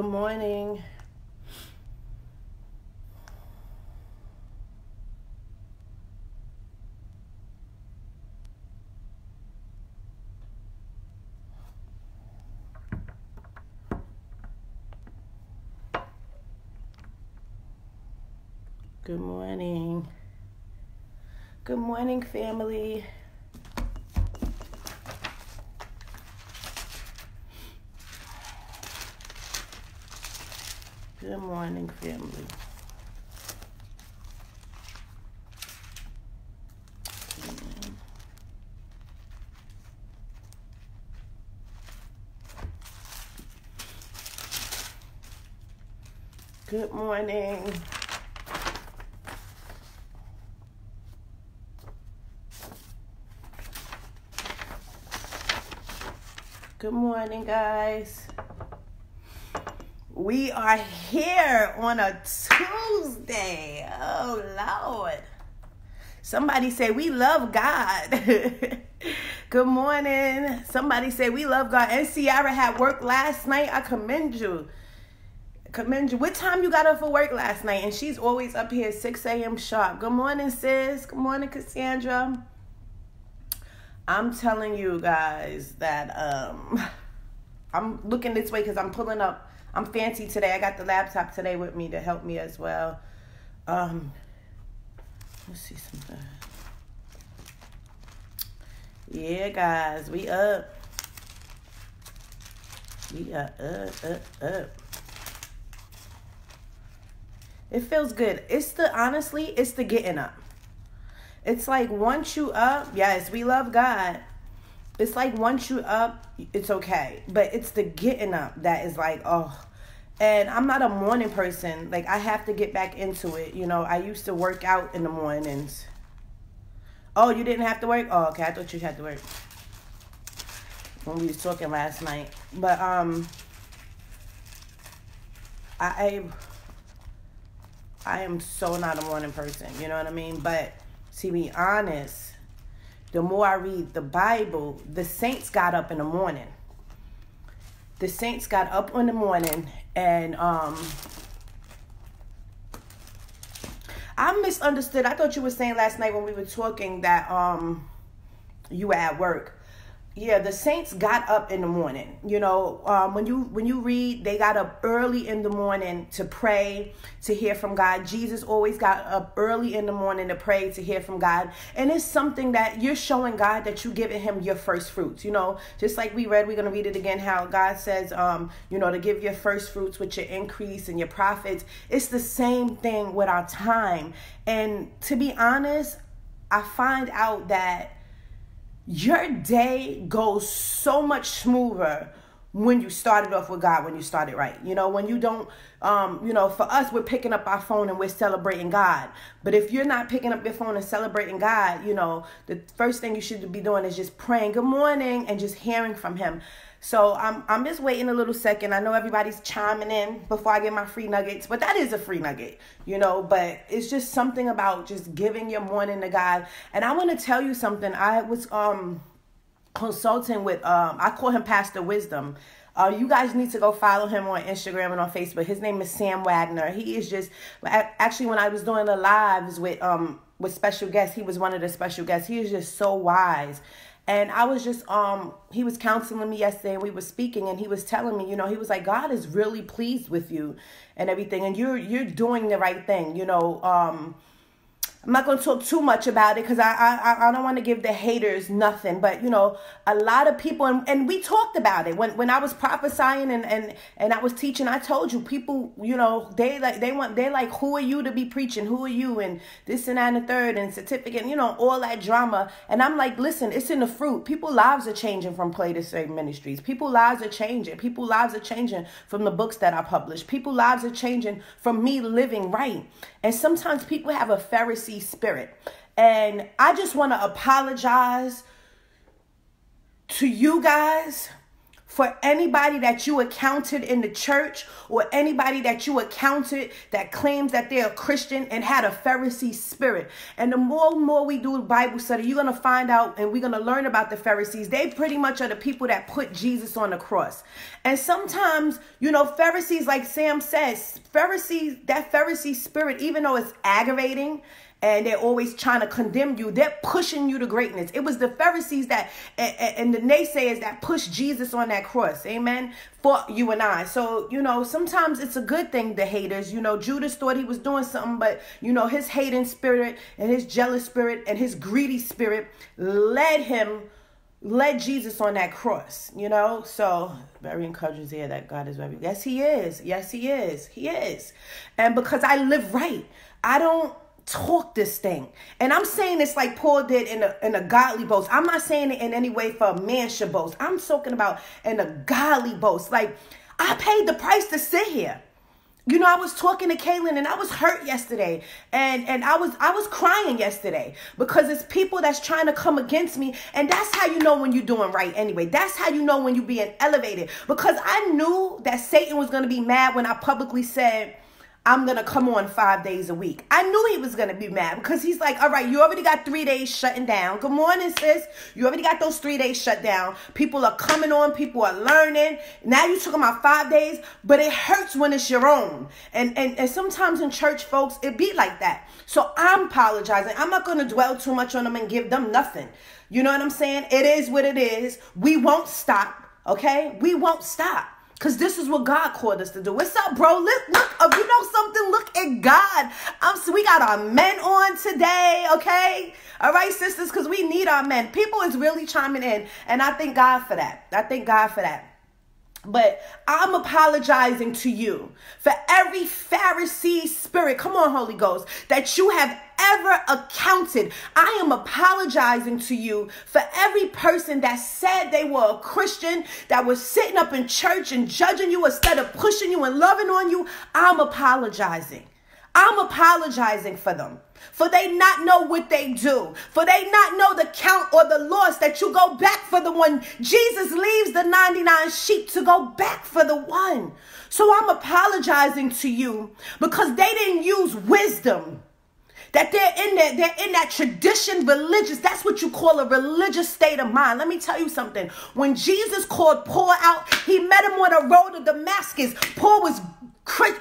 Good morning. Good morning. Good morning, family. Good morning, family. Good morning. Good morning, guys. We are here on a Tuesday. Oh, Lord. Somebody say, We love God. Good morning. Somebody say, We love God. And Ciara had work last night. I commend you. Commend you. What time you got up for work last night? And she's always up here 6 a.m. sharp. Good morning, sis. Good morning, Cassandra. I'm telling you guys that um I'm looking this way because I'm pulling up I'm fancy today. I got the laptop today with me to help me as well. Um, let's see something. Yeah, guys, we up. We are up, up, up. It feels good. It's the honestly, it's the getting up. It's like once you up, yes, we love God. It's like once you up, it's okay. But it's the getting up that is like, oh. And I'm not a morning person. Like I have to get back into it. You know, I used to work out in the mornings. Oh, you didn't have to work? Oh, okay. I thought you had to work. When we was talking last night. But um I I am so not a morning person, you know what I mean? But to be honest, the more I read the Bible, the saints got up in the morning. The saints got up in the morning and um I misunderstood. I thought you were saying last night when we were talking that um you were at work yeah the saints got up in the morning you know um, when you when you read they got up early in the morning to pray to hear from god. Jesus always got up early in the morning to pray to hear from god. And it's something that you're showing god that you're giving him your first fruits you know. Just like we read we're going to read it again how god says um you know to give your first fruits with your increase and your profits. It's the same thing with our time. And to be honest i find out that your day goes so much smoother when you started off with God, when you started right. You know, when you don't, um, you know, for us, we're picking up our phone and we're celebrating God. But if you're not picking up your phone and celebrating God, you know, the first thing you should be doing is just praying good morning and just hearing from Him. So I'm I'm just waiting a little second. I know everybody's chiming in before I get my free nuggets, but that is a free nugget, you know. But it's just something about just giving your morning to God. And I want to tell you something. I was um consulting with um I call him Pastor Wisdom. Uh, you guys need to go follow him on Instagram and on Facebook. His name is Sam Wagner. He is just actually when I was doing the lives with um with special guests, he was one of the special guests. He is just so wise and I was just um he was counseling me yesterday and we were speaking and he was telling me, you know, he was like, God is really pleased with you and everything and you're you're doing the right thing, you know. Um I'm not going to talk too much about it because I, I I don't want to give the haters nothing. But you know, a lot of people and, and we talked about it when when I was prophesying and and and I was teaching. I told you people, you know, they like they want they like who are you to be preaching? Who are you and this and that and the third and certificate? You know, all that drama. And I'm like, listen, it's in the fruit. People lives are changing from Pray To Slay ministries. People lives are changing. People lives are changing from the books that I publish. People lives are changing from me living right. And sometimes people have a Pharisee spirit. And I just want to apologize to you guys for anybody that you encountered in the church or anybody that you encountered that claims that they're a Christian and had a Pharisee spirit. And the more and more we do Bible study, you're going to find out and we're going to learn about the Pharisees. They pretty much are the people that put Jesus on the cross. And sometimes, you know, Pharisees, like Sam says, Pharisees, that Pharisee spirit, even though it's aggravating and they're always trying to condemn you. They're pushing you to greatness. It was the Pharisees that and, and, the naysayers that pushed Jesus on that cross. Amen. For you and I. So, you know, sometimes it's a good thing, the haters. You know, Judas thought he was doing something, but, you know, his hating spirit and his jealous spirit and his greedy spirit led him led Jesus on that cross, you know? So very encouraging to hear that God is very yes, he is. Yes, he is. He is. And because I live right, I don't talk this thing. And I'm saying this like Paul did in a in a godly boast. I'm not saying it in any way for a man should boast. I'm talking about in a godly boast. Like I paid the price to sit here. You know, I was talking to Kaylin and I was hurt yesterday. And and I was I was crying yesterday because it's people that's trying to come against me. And that's how you know when you're doing right anyway. That's how you know when you're being elevated. Because I knew that Satan was gonna be mad when I publicly said I'm gonna come on five days a week. I knew he was gonna be mad because he's like, all right, you already got three days shutting down. Good morning, sis. You already got those three days shut down. People are coming on, people are learning. Now you took about five days, but it hurts when it's your own. And and, and sometimes in church, folks, it be like that. So I'm apologizing. I'm not gonna dwell too much on them and give them nothing. You know what I'm saying? It is what it is. We won't stop, okay? We won't stop. Cause this is what God called us to do. What's up, bro? Look, look, if you know something, look at God. I'm so we got our men on today, okay? All right, sisters, because we need our men. People is really chiming in, and I thank God for that. I thank God for that. But I'm apologizing to you for every Pharisee spirit, come on, Holy Ghost, that you have ever accounted. I am apologizing to you for every person that said they were a Christian, that was sitting up in church and judging you instead of pushing you and loving on you. I'm apologizing. I'm apologizing for them. For they not know what they do. For they not know the count or the loss that you go back for the one. Jesus leaves the 99 sheep to go back for the one. So I'm apologizing to you because they didn't use wisdom that they're in that they're in that tradition religious that's what you call a religious state of mind let me tell you something when jesus called paul out he met him on the road to damascus paul was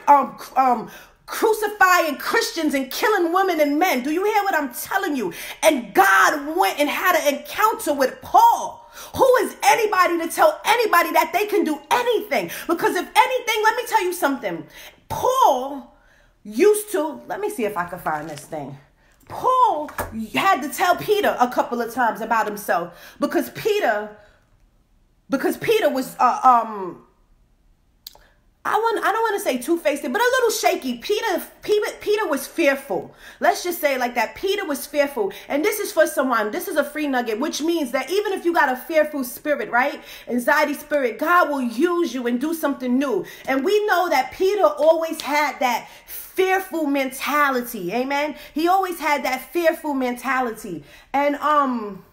um, um, crucifying Christians and killing women and men. Do you hear what I'm telling you? And God went and had an encounter with Paul. Who is anybody to tell anybody that they can do anything? Because if anything, let me tell you something. Paul used to, let me see if I can find this thing. Paul had to tell Peter a couple of times about himself because Peter, because Peter was, uh, um, I want I don't want to say two-faced, but a little shaky. Peter, Peter Peter was fearful. Let's just say like that. Peter was fearful. And this is for someone. This is a free nugget, which means that even if you got a fearful spirit, right? Anxiety spirit, God will use you and do something new. And we know that Peter always had that fearful mentality. Amen. He always had that fearful mentality. And um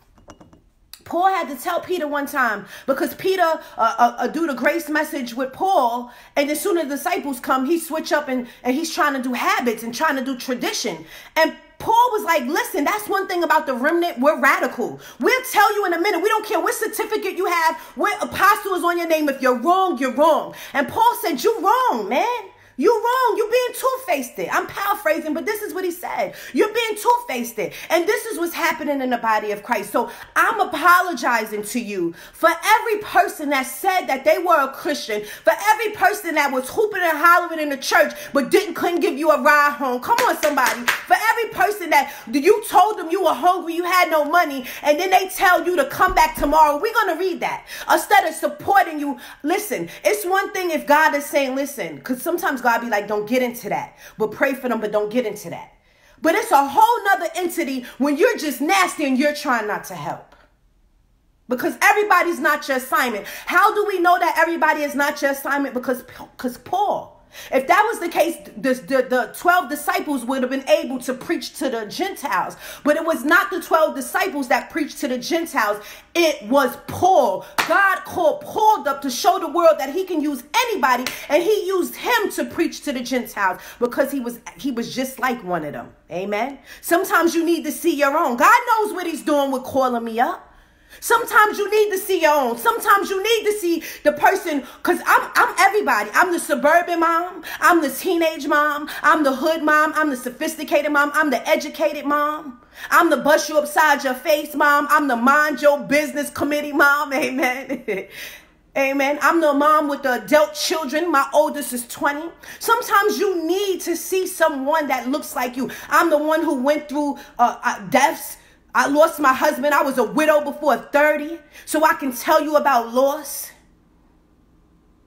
Paul had to tell Peter one time because Peter uh, uh, uh, do the grace message with Paul, and as soon as the disciples come, he switch up and, and he's trying to do habits and trying to do tradition. And Paul was like, listen, that's one thing about the remnant. We're radical. We'll tell you in a minute. We don't care what certificate you have, what apostle is on your name. If you're wrong, you're wrong. And Paul said, you're wrong, man. You wrong. You're being two-faced it. I'm paraphrasing, but this is what he said. You're being two-faced it. And this is what's happening in the body of Christ. So I'm apologizing to you for every person that said that they were a Christian, for every person that was hooping and hollering in the church, but didn't couldn't give you a ride home. Come on, somebody. For every person that you told them you were hungry, you had no money, and then they tell you to come back tomorrow. We're to read that. Instead of supporting you, listen, it's one thing if God is saying, listen, because sometimes God be like, don't get into that. But pray for them, but don't get into that. But it's a whole nother entity when you're just nasty and you're trying not to help. Because everybody's not your assignment. How do we know that everybody is not your assignment? Because, because Paul If that was the case, the, the, the 12 disciples would have been able to preach to the Gentiles. But it was not the 12 disciples that preached to the Gentiles. It was Paul. God called Paul up to show the world that he can use anybody. And he used him to preach to the Gentiles because he was he was just like one of them. Amen. Sometimes you need to see your own. God knows what he's doing with calling me up. Sometimes you need to see your own. Sometimes you need to see the person because I'm I'm everybody. I'm the suburban mom. I'm the teenage mom. I'm the hood mom. I'm the sophisticated mom. I'm the educated mom. I'm the bust you upside your face mom. I'm the mind your business committee mom. Amen. Amen. I'm the mom with the adult children. My oldest is 20. Sometimes you need to see someone that looks like you. I'm the one who went through uh, uh, deaths I lost my husband. I was a widow before 30. So I can tell you about loss.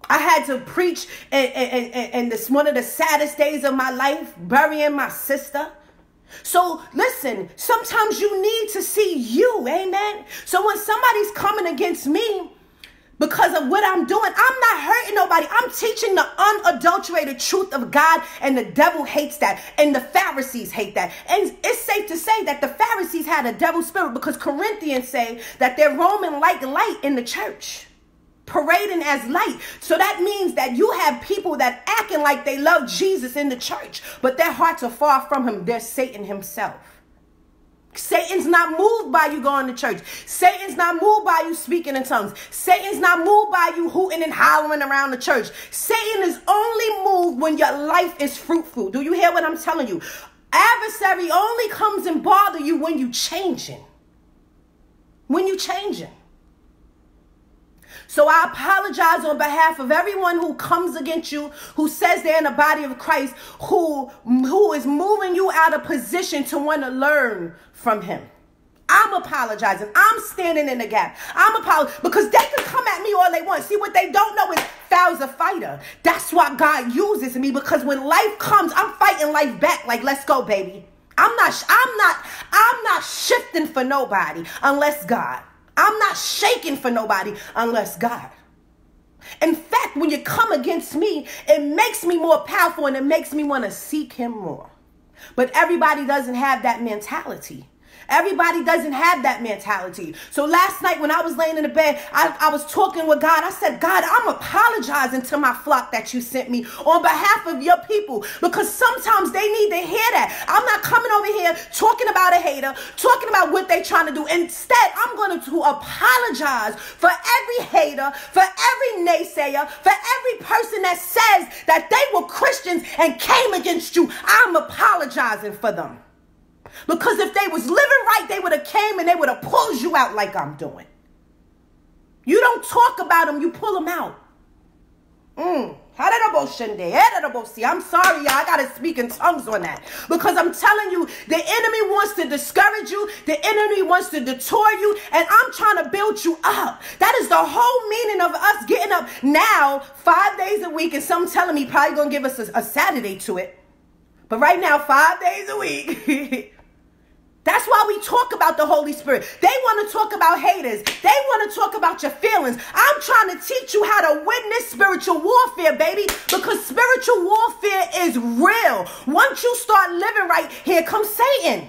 I had to preach and, and, and, and this one of the saddest days of my life, burying my sister. So listen, sometimes you need to see you, amen. So when somebody's coming against me, because of what I'm doing. I'm not hurting nobody. I'm teaching the unadulterated truth of God, and the devil hates that, and the Pharisees hate that. And it's safe to say that the Pharisees had a devil spirit because Corinthians say that they're roaming like light in the church. Parading as light. So that means that you have people that acting like they love Jesus in the church, but their hearts are far from him. They're Satan himself. Satan's not moved by you going to church. Satan's not moved by you speaking in tongues. Satan's not moved by you hooting and hollering around the church. Satan is only moved when your life is fruitful. Do you hear what I'm telling you? Adversary only comes and bother you when you changing. When you changing. So I apologize on behalf of everyone who comes against you, who says they're in the body of Christ, who, who is moving you out of position to want to learn from him. I'm apologizing. I'm standing in the gap. I'm apologizing because they can come at me all they want. See, what they don't know is Fal's a fighter. That's why God uses me because when life comes, I'm fighting life back. Like, let's go, baby. I'm not, I'm not, I'm not shifting for nobody unless God. I'm not shaking for nobody unless God. In fact, when you come against me, it makes me more powerful and it makes me want to seek him more. But everybody doesn't have that mentality. Everybody doesn't have that mentality. So last night when I was laying in the bed, I, I was talking with God. I said, God, I'm apologizing to my flock that you sent me on behalf of your people because sometimes they need to hear that. I'm not coming over here talking about a hater, talking about what they're trying to do. Instead, I'm going to apologize for every hater, for every naysayer, for every person that says that they were Christians and came against you. I'm apologizing for them. Because if they was living right, they would have came and they would have pulled you out like I'm doing. You don't talk about them, you pull them out. Mm. I'm sorry, y'all. I gotta speak in tongues on that. Because I'm telling you, the enemy wants to discourage you, the enemy wants to detour you, and I'm trying to build you up. That is the whole meaning of us getting up now, five days a week, and some telling me probably gonna give us a, a Saturday to it. But right now, five days a week. That's why we talk about the Holy Spirit. They want to talk about haters. They want to talk about your feelings. I'm trying to teach you how to witness spiritual warfare, baby, because spiritual warfare is real. Once you start living right, here comes Satan.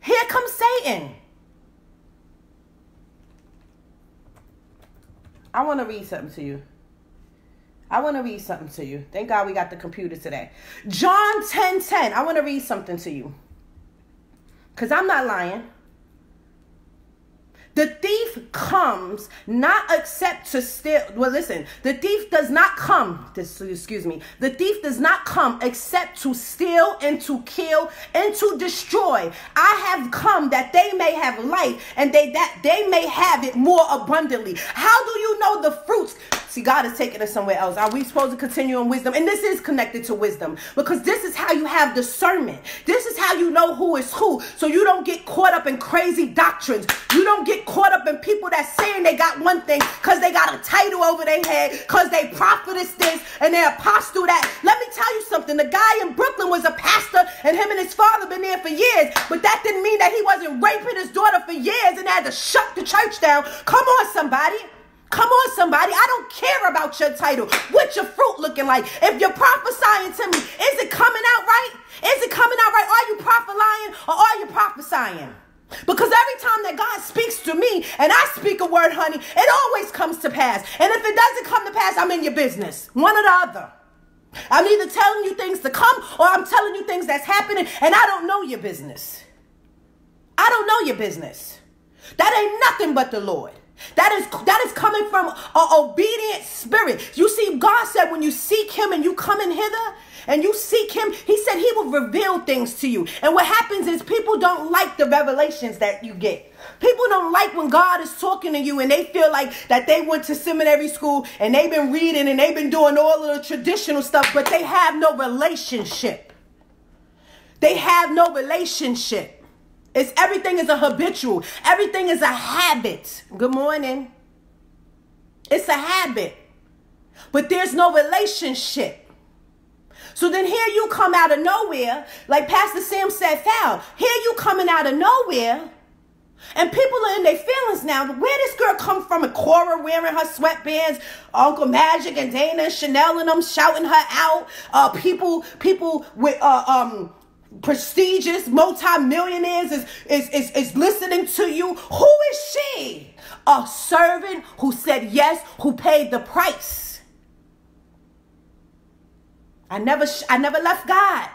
Here comes Satan. I want to read something to you. I want to read something to you. Thank God we got the computer today. John 10 10. I want to read something to you. Because I'm not lying. The thief comes not except to steal. Well, listen, the thief does not come, this, excuse me, the thief does not come except to steal and to kill and to destroy. I have come that they may have life and they that they may have it more abundantly. How do you know the fruits? See, God is taking us somewhere else. Are we supposed to continue in wisdom? And this is connected to wisdom because this is how you have discernment. This is how you know who is who. So you don't get caught up in crazy doctrines. You don't get caught up in people that saying they got one thing because they got a title over their head, because they prophetess this and they apostle that. Let me tell you something. The guy in Brooklyn was a pastor and him and his father been there for years, but that didn't mean that he wasn't raping his daughter for years and had to shut the church down. Come on, somebody. Come on, somebody. I don't care about your title. What your fruit looking like? If you're prophesying to me, is it coming out right? Is it coming out right? Are you prophesying or are you prophesying? Because every time that God speaks to me and I speak a word, honey, it always comes to pass. And if it doesn't come to pass, I'm in your business. One or the other. I'm either telling you things to come or I'm telling you things that's happening and I don't know your business. I don't know your business. That ain't nothing but the Lord. That is that is coming from an obedient spirit. You see, God said when you seek Him and you come in hither and you seek Him, He said He will reveal things to you. And what happens is people don't like the revelations that you get. People don't like when God is talking to you and they feel like that they went to seminary school and they've been reading and they've been doing all of the traditional stuff, but they have no relationship. They have no relationship. It's everything is a habitual. Everything is a habit. Good morning. It's a habit. But there's no relationship. So then here you come out of nowhere, like Pastor Sam said, Fal. Here you coming out of nowhere. And people are in their feelings now. Where this girl come from? A Cora wearing her sweatbands, Uncle Magic and Dana and Chanel and them shouting her out. Uh, people, people with uh, um prestigious multimillionaires is, is, is, is listening to you. Who is she? A servant who said yes, who paid the price. I never, I never left God.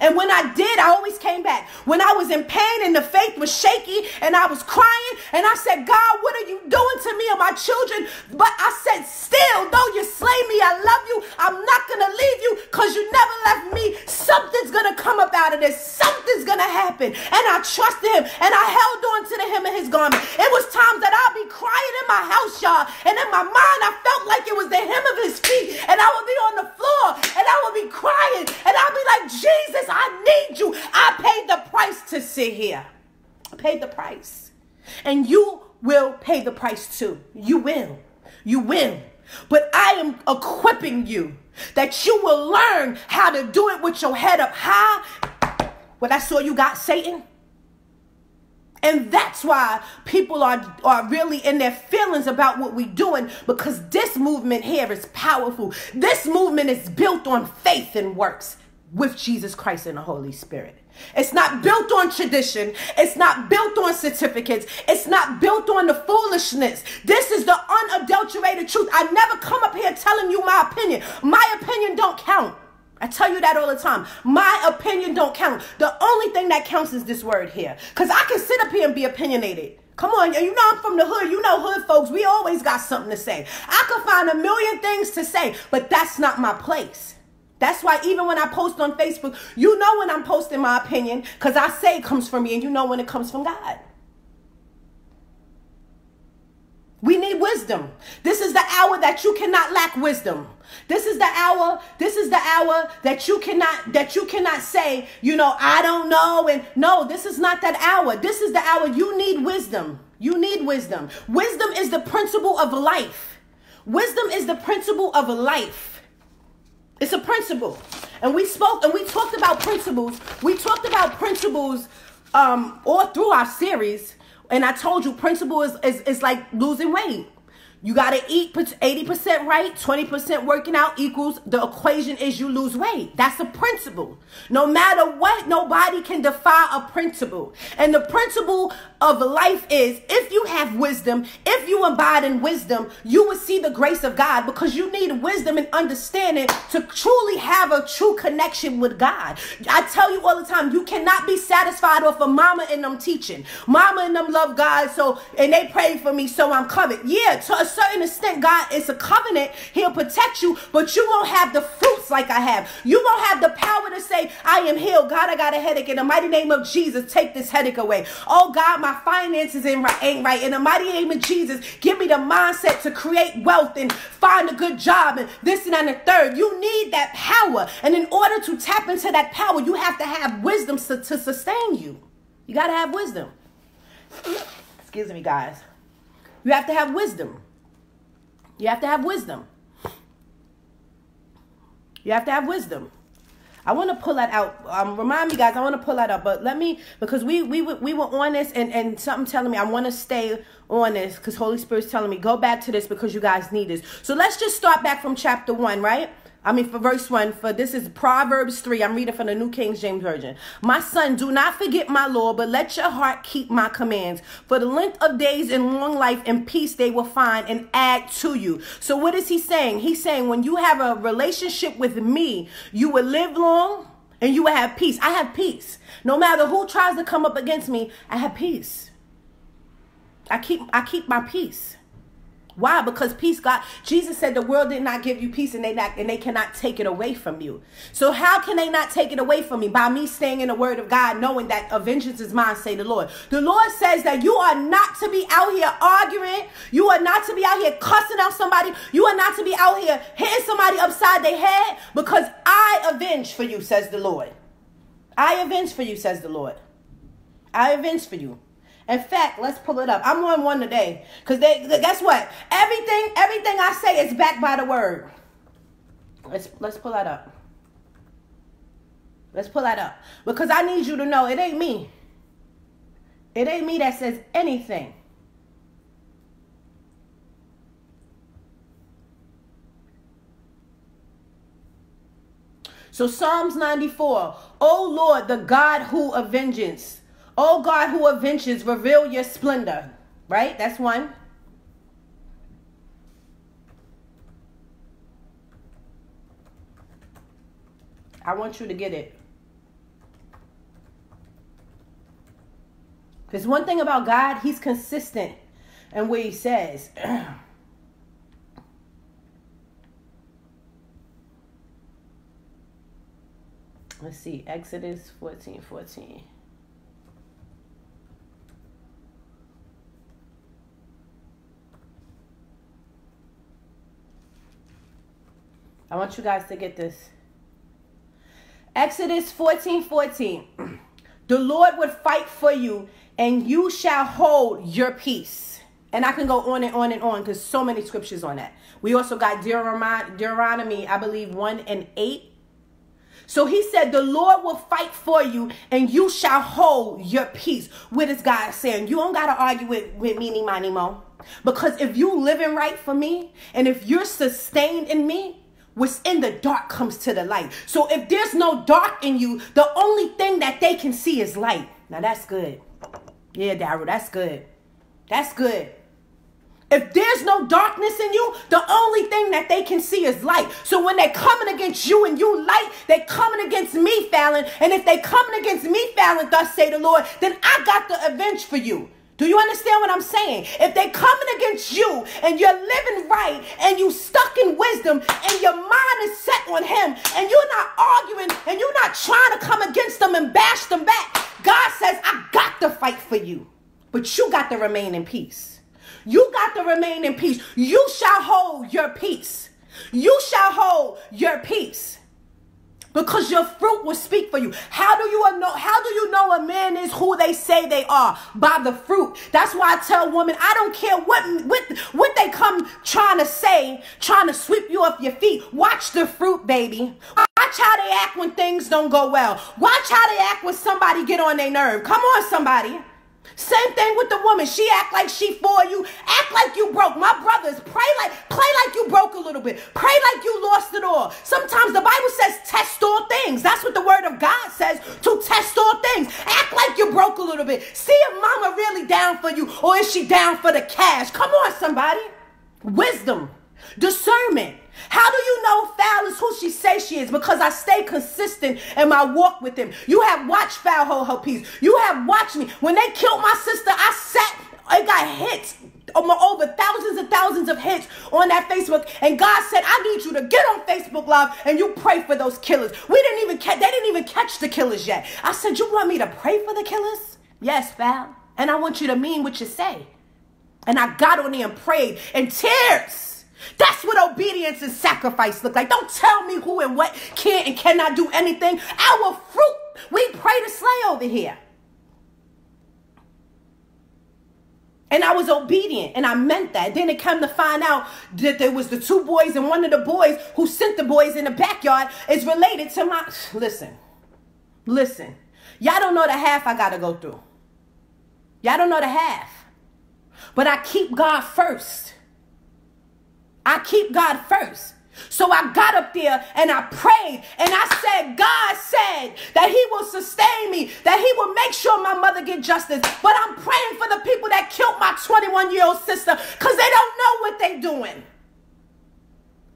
And when I did, I always came back. When I was in pain and the faith was shaky and I was crying and I said, God, what are you doing to me and my children? But I said, still, though you slay me, I love you. I'm not going to leave you because you never left me. Something's going to come up out of this. Something's going to happen. And I trusted him and I held on to the hem of his garment. It was times that I'd be crying in my house, y'all. And in my mind, I felt like it was the hem of his feet. And I would be on the floor and I would be crying. And I'd be like, Jesus, Jesus, I need you. I paid the price to sit here. I paid the price. And you will pay the price too. You will. You will. But I am equipping you that you will learn how to do it with your head up high. What I saw you got, Satan. And that's why people are, are really in their feelings about what we're doing because this movement here is powerful. This movement is built on faith and works with Jesus Christ and the Holy Spirit. It's not built on tradition. It's not built on certificates. It's not built on the foolishness. This is the unadulterated truth. I never come up here telling you my opinion. My opinion don't count. I tell you that all the time. My opinion don't count. The only thing that counts is this word here. Because I can sit up here and be opinionated. Come on, you know I'm from the hood. You know hood folks. We always got something to say. I could find a million things to say, but that's not my place. That's why even when I post on Facebook, you know when I'm posting my opinion because I say it comes from me and you know when it comes from God. We need wisdom. This is the hour that you cannot lack wisdom. This is the hour, this is the hour that you cannot that you cannot say, you know, I don't know and no, this is not that hour. This is the hour you need wisdom. You need wisdom. Wisdom is the principle of life. Wisdom is the principle of life. It's a principle. And we spoke and we talked about principles. We talked about principles um, all through our series. And I told you principle is, is, is like losing weight. You got to eat 80% right, 20% working out equals the equation is you lose weight. That's a principle. No matter what, nobody can defy a principle. And the principle of life is if you have wisdom, if you abide in wisdom, you will see the grace of God because you need wisdom and understanding to truly have a true connection with God. I tell you all the time, you cannot be satisfied off of mama and them teaching. Mama and them love God, so and they pray for me, so I'm covered. Yeah, certain extent, God is a covenant. He'll protect you, but you won't have the fruits like I have. You won't have the power to say, I am healed. God, I got a headache. In the mighty name of Jesus, take this headache away. Oh God, my finances ain't right, ain't right. In the mighty name of Jesus, give me the mindset to create wealth and find a good job and this and that and the third. You need that power. And in order to tap into that power, you have to have wisdom to, to sustain you. You got to have wisdom. Excuse me, guys. You have to have wisdom. You have to have wisdom. You have to have wisdom. I want to pull that out. Um, remind me, guys. I want to pull that up, but let me because we we we were on this, and and something telling me I want to stay on this because Holy Spirit's telling me go back to this because you guys need this. So let's just start back from chapter one, right? I mean, for verse 1, for this is Proverbs 3. I'm reading from the New King James Version. My son, do not forget my law, but let your heart keep my commands. For the length of days and long life and peace they will find and add to you. So, what is he saying? He's saying, when you have a relationship with me, you will live long and you will have peace. I have peace. No matter who tries to come up against me, I have peace. I keep I keep my peace. Why? Because peace, God, Jesus said the world did not give you peace and they not and they cannot take it away from you. So how can they not take it away from me? By me staying in the word of God, knowing that a vengeance is mine, say the Lord. The Lord says that you are not to be out here arguing, you are not to be out here cussing out somebody, you are not to be out here hitting somebody upside their head, because I avenge for you, says the Lord. I avenge for you, says the Lord. I avenge for you. In fact, let's pull it up. I'm on one today. Because they guess what? Everything, everything I say is backed by the word. Let's let's pull that up. Let's pull that up. Because I need you to know it ain't me. It ain't me that says anything. So Psalms 94. Oh Lord, the God who avenges Oh God who avenges, reveal your splendor. Right? That's one. I want you to get it. Because one thing about God, He's consistent in what He says. Let's see, Exodus 14 14. I want you guys to get this. Exodus 14 14. The Lord would fight for you, and you shall hold your peace. And I can go on and on and on because so many scriptures on that. We also got Deuteronomy, I believe, 1 and 8. So he said, The Lord will fight for you and you shall hold your peace. What is God saying? You don't got to argue with, with me, money, mo. Because if you living right for me and if you're sustained in me, what's in the dark comes to the light. So if there's no dark in you, the only thing that they can see is light. Now that's good. Yeah, Daryl, that's good. That's good. If there's no darkness in you, the only thing that they can see is light. So when they're coming against you and you light, they're coming against me, Fallon. And if they're coming against me, Fallon, thus say the Lord, then I got the avenge for you. Do you understand what I'm saying? If they're coming against you and you're living right and you stuck in wisdom and your mind is set on him and you're not arguing and you're not trying to come against them and bash them back, God says, I got to fight for you. But you got to remain in peace. You got to remain in peace. You shall hold your peace. You shall hold your peace because your fruit will speak for you. How do you know how do you know a man is who they say they are? By the fruit. That's why I tell women, I don't care what what what they come trying to say, trying to sweep you off your feet. Watch the fruit, baby. Watch how they act when things don't go well. Watch how they act when somebody get on their nerve. Come on somebody. Same thing with the woman. She act like she for you. Act like you broke. My brothers, pray like play like you broke a little bit. Pray like you lost it all. Sometimes the Bible says test all things. That's what the word of God says to test all things. Act like you broke a little bit. See if mama really down for you or is she down for the cash? Come on, somebody. Wisdom, discernment. How do you know Fal is who she says she is? Because I stay consistent in my walk with him. You have watched Fal hold her peace. You have watched me. When they killed my sister, I sat, I got hits um, over thousands and thousands of hits on that Facebook. And God said, I need you to get on Facebook Live and you pray for those killers. We didn't even catch, they didn't even catch the killers yet. I said, You want me to pray for the killers? Yes, Fal. And I want you to mean what you say. And I got on there and prayed in tears. That's what obedience and sacrifice look like. Don't tell me who and what can and cannot do anything. Our fruit, we pray to slay over here. And I was obedient and I meant that. Then it come to find out that there was the two boys and one of the boys who sent the boys in the backyard is related to my listen. Listen. Y'all don't know the half I gotta go through. Y'all don't know the half. But I keep God first. I keep God first. So I got up there and I prayed and I said, God said that He will sustain me, that He will make sure my mother get justice. But I'm praying for the people that killed my 21 year old sister because they don't know what they're doing.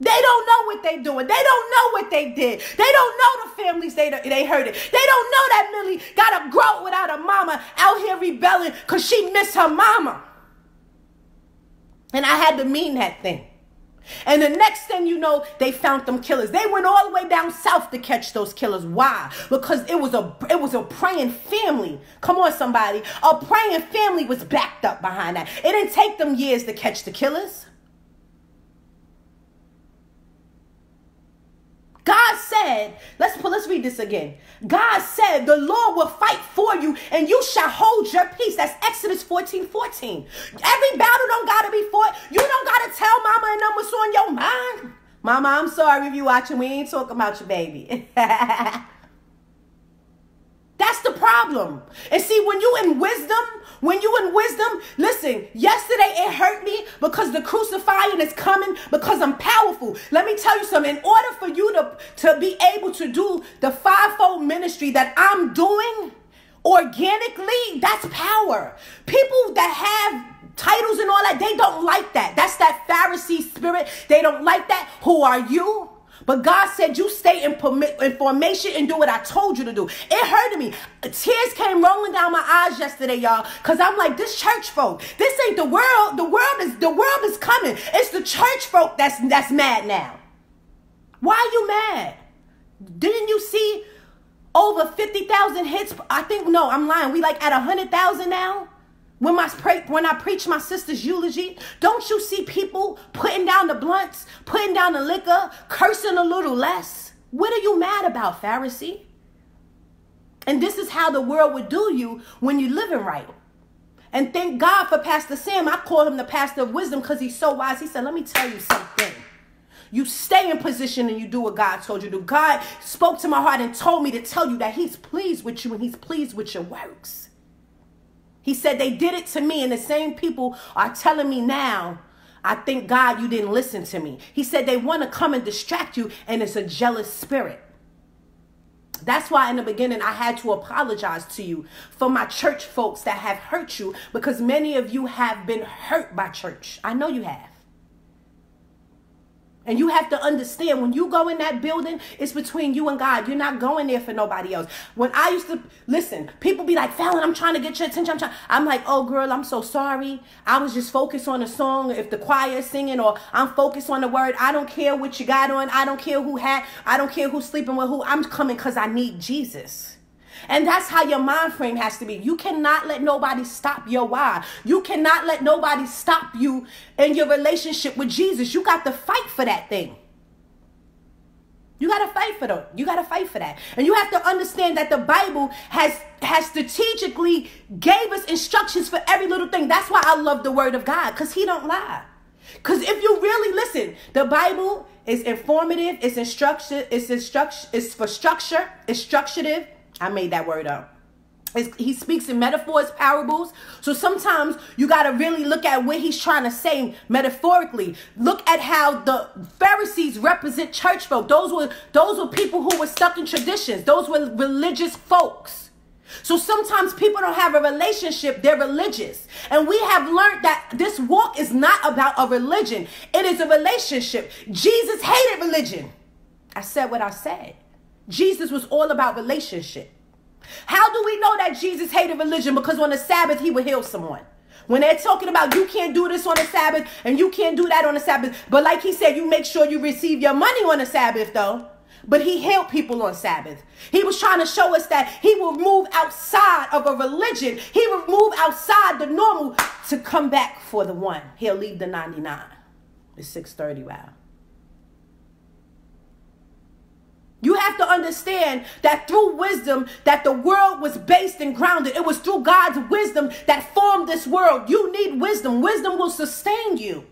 They don't know what they're doing. They don't know what they did. They don't know the families they, they hurt it. They don't know that Millie got to grow without a mama out here rebelling because she missed her mama. And I had to mean that thing. And the next thing you know, they found them killers. They went all the way down south to catch those killers. Why? Because it was a it was a praying family. Come on, somebody. A praying family was backed up behind that. It didn't take them years to catch the killers. God said, let's put, let's read this again. God said, the Lord will fight for you and you shall hold your peace. That's Exodus 14, 14. Every battle don't gotta be fought. You don't gotta tell mama and them what's on your mind. Mama, I'm sorry if you watching. We ain't talking about your baby. That's the problem. And see, when you in wisdom, when you in wisdom, listen, yesterday it hurt me because the crucifying is coming because I'm powerful. Let me tell you something. In order for you to, to be able to do the fivefold ministry that I'm doing organically, that's power. People that have titles and all that, they don't like that. That's that Pharisee spirit. They don't like that. Who are you? But God said, You stay in, in formation and do what I told you to do. It hurted me. Tears came rolling down my eyes yesterday, y'all. Because I'm like, this church folk, this ain't the world. The world is the world is coming. It's the church folk that's that's mad now. Why are you mad? Didn't you see over 50,000 hits? I think no, I'm lying. We like at 100,000 now. When, my, when I preach my sister's eulogy, don't you see people putting down the blunts, putting down the liquor, cursing a little less? What are you mad about, Pharisee? And this is how the world would do you when you're living right. And thank God for Pastor Sam. I call him the pastor of wisdom because he's so wise. He said, Let me tell you something. You stay in position and you do what God told you to do. God spoke to my heart and told me to tell you that He's pleased with you and He's pleased with your works. He said they did it to me, and the same people are telling me now, I thank God you didn't listen to me. He said they want to come and distract you, and it's a jealous spirit. That's why in the beginning I had to apologize to you for my church folks that have hurt you because many of you have been hurt by church. I know you have. And you have to understand when you go in that building, it's between you and God. You're not going there for nobody else. When I used to listen, people be like, Fallon, I'm trying to get your attention. I'm trying. I'm like, oh girl, I'm so sorry. I was just focused on the song. If the choir is singing or I'm focused on the word, I don't care what you got on. I don't care who had, I don't care who's sleeping with who. I'm coming because I need Jesus. And that's how your mind frame has to be. You cannot let nobody stop your why. You cannot let nobody stop you in your relationship with Jesus. You got to fight for that thing. You got to fight for that. You got to fight for that. And you have to understand that the Bible has has strategically gave us instructions for every little thing. That's why I love the word of God cuz he don't lie. Cuz if you really listen, the Bible is informative, it's instruction, it's instruction, it's for structure, it's structurative, I made that word up. It's, he speaks in metaphors, parables. So sometimes you got to really look at what he's trying to say metaphorically. Look at how the Pharisees represent church folk. Those were those were people who were stuck in traditions. Those were religious folks. So sometimes people don't have a relationship, they're religious. And we have learned that this walk is not about a religion, it is a relationship. Jesus hated religion. I said what I said. Jesus was all about relationship. How do we know that Jesus hated religion? Because on the Sabbath, he would heal someone. When they're talking about you can't do this on the Sabbath and you can't do that on the Sabbath, but like he said, you make sure you receive your money on the Sabbath, though. But he healed people on Sabbath. He was trying to show us that he will move outside of a religion. He will move outside the normal to come back for the one. He'll leave the 99. It's 630, wow. You have to understand that through wisdom that the world was based and grounded. It was through God's wisdom that formed this world. You need wisdom. Wisdom will sustain you.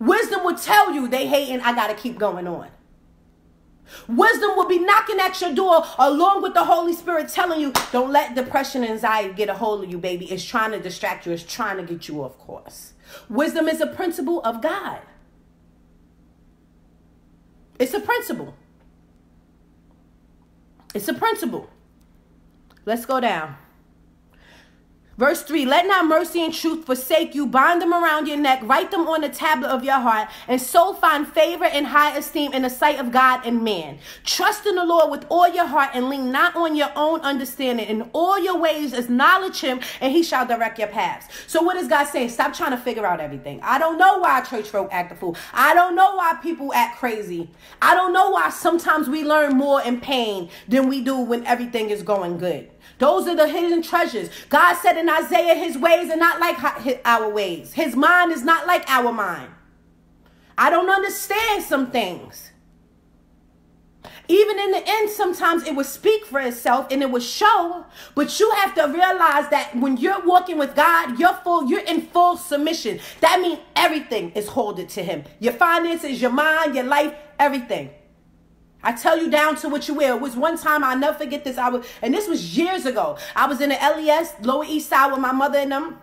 Wisdom will tell you they hating, I gotta keep going on. Wisdom will be knocking at your door along with the Holy Spirit telling you, don't let depression and anxiety get a hold of you, baby. It's trying to distract you, it's trying to get you off course. Wisdom is a principle of God. It's a principle. It's a principle. Let's go down. Verse 3 Let not mercy and truth forsake you. Bind them around your neck. Write them on the tablet of your heart. And so find favor and high esteem in the sight of God and man. Trust in the Lord with all your heart and lean not on your own understanding. In all your ways, acknowledge him, and he shall direct your paths. So, what is God saying? Stop trying to figure out everything. I don't know why church folk act a fool. I don't know why people act crazy. I don't know why sometimes we learn more in pain than we do when everything is going good. Those are the hidden treasures. God said in Isaiah, his ways are not like our ways. His mind is not like our mind. I don't understand some things. Even in the end, sometimes it will speak for itself and it will show. But you have to realize that when you're walking with God, you're full, you're in full submission. That means everything is holded to Him. Your finances, your mind, your life, everything. I tell you down to what you wear. It was one time I'll never forget this. I was, and this was years ago. I was in the LES, Lower East Side with my mother and them,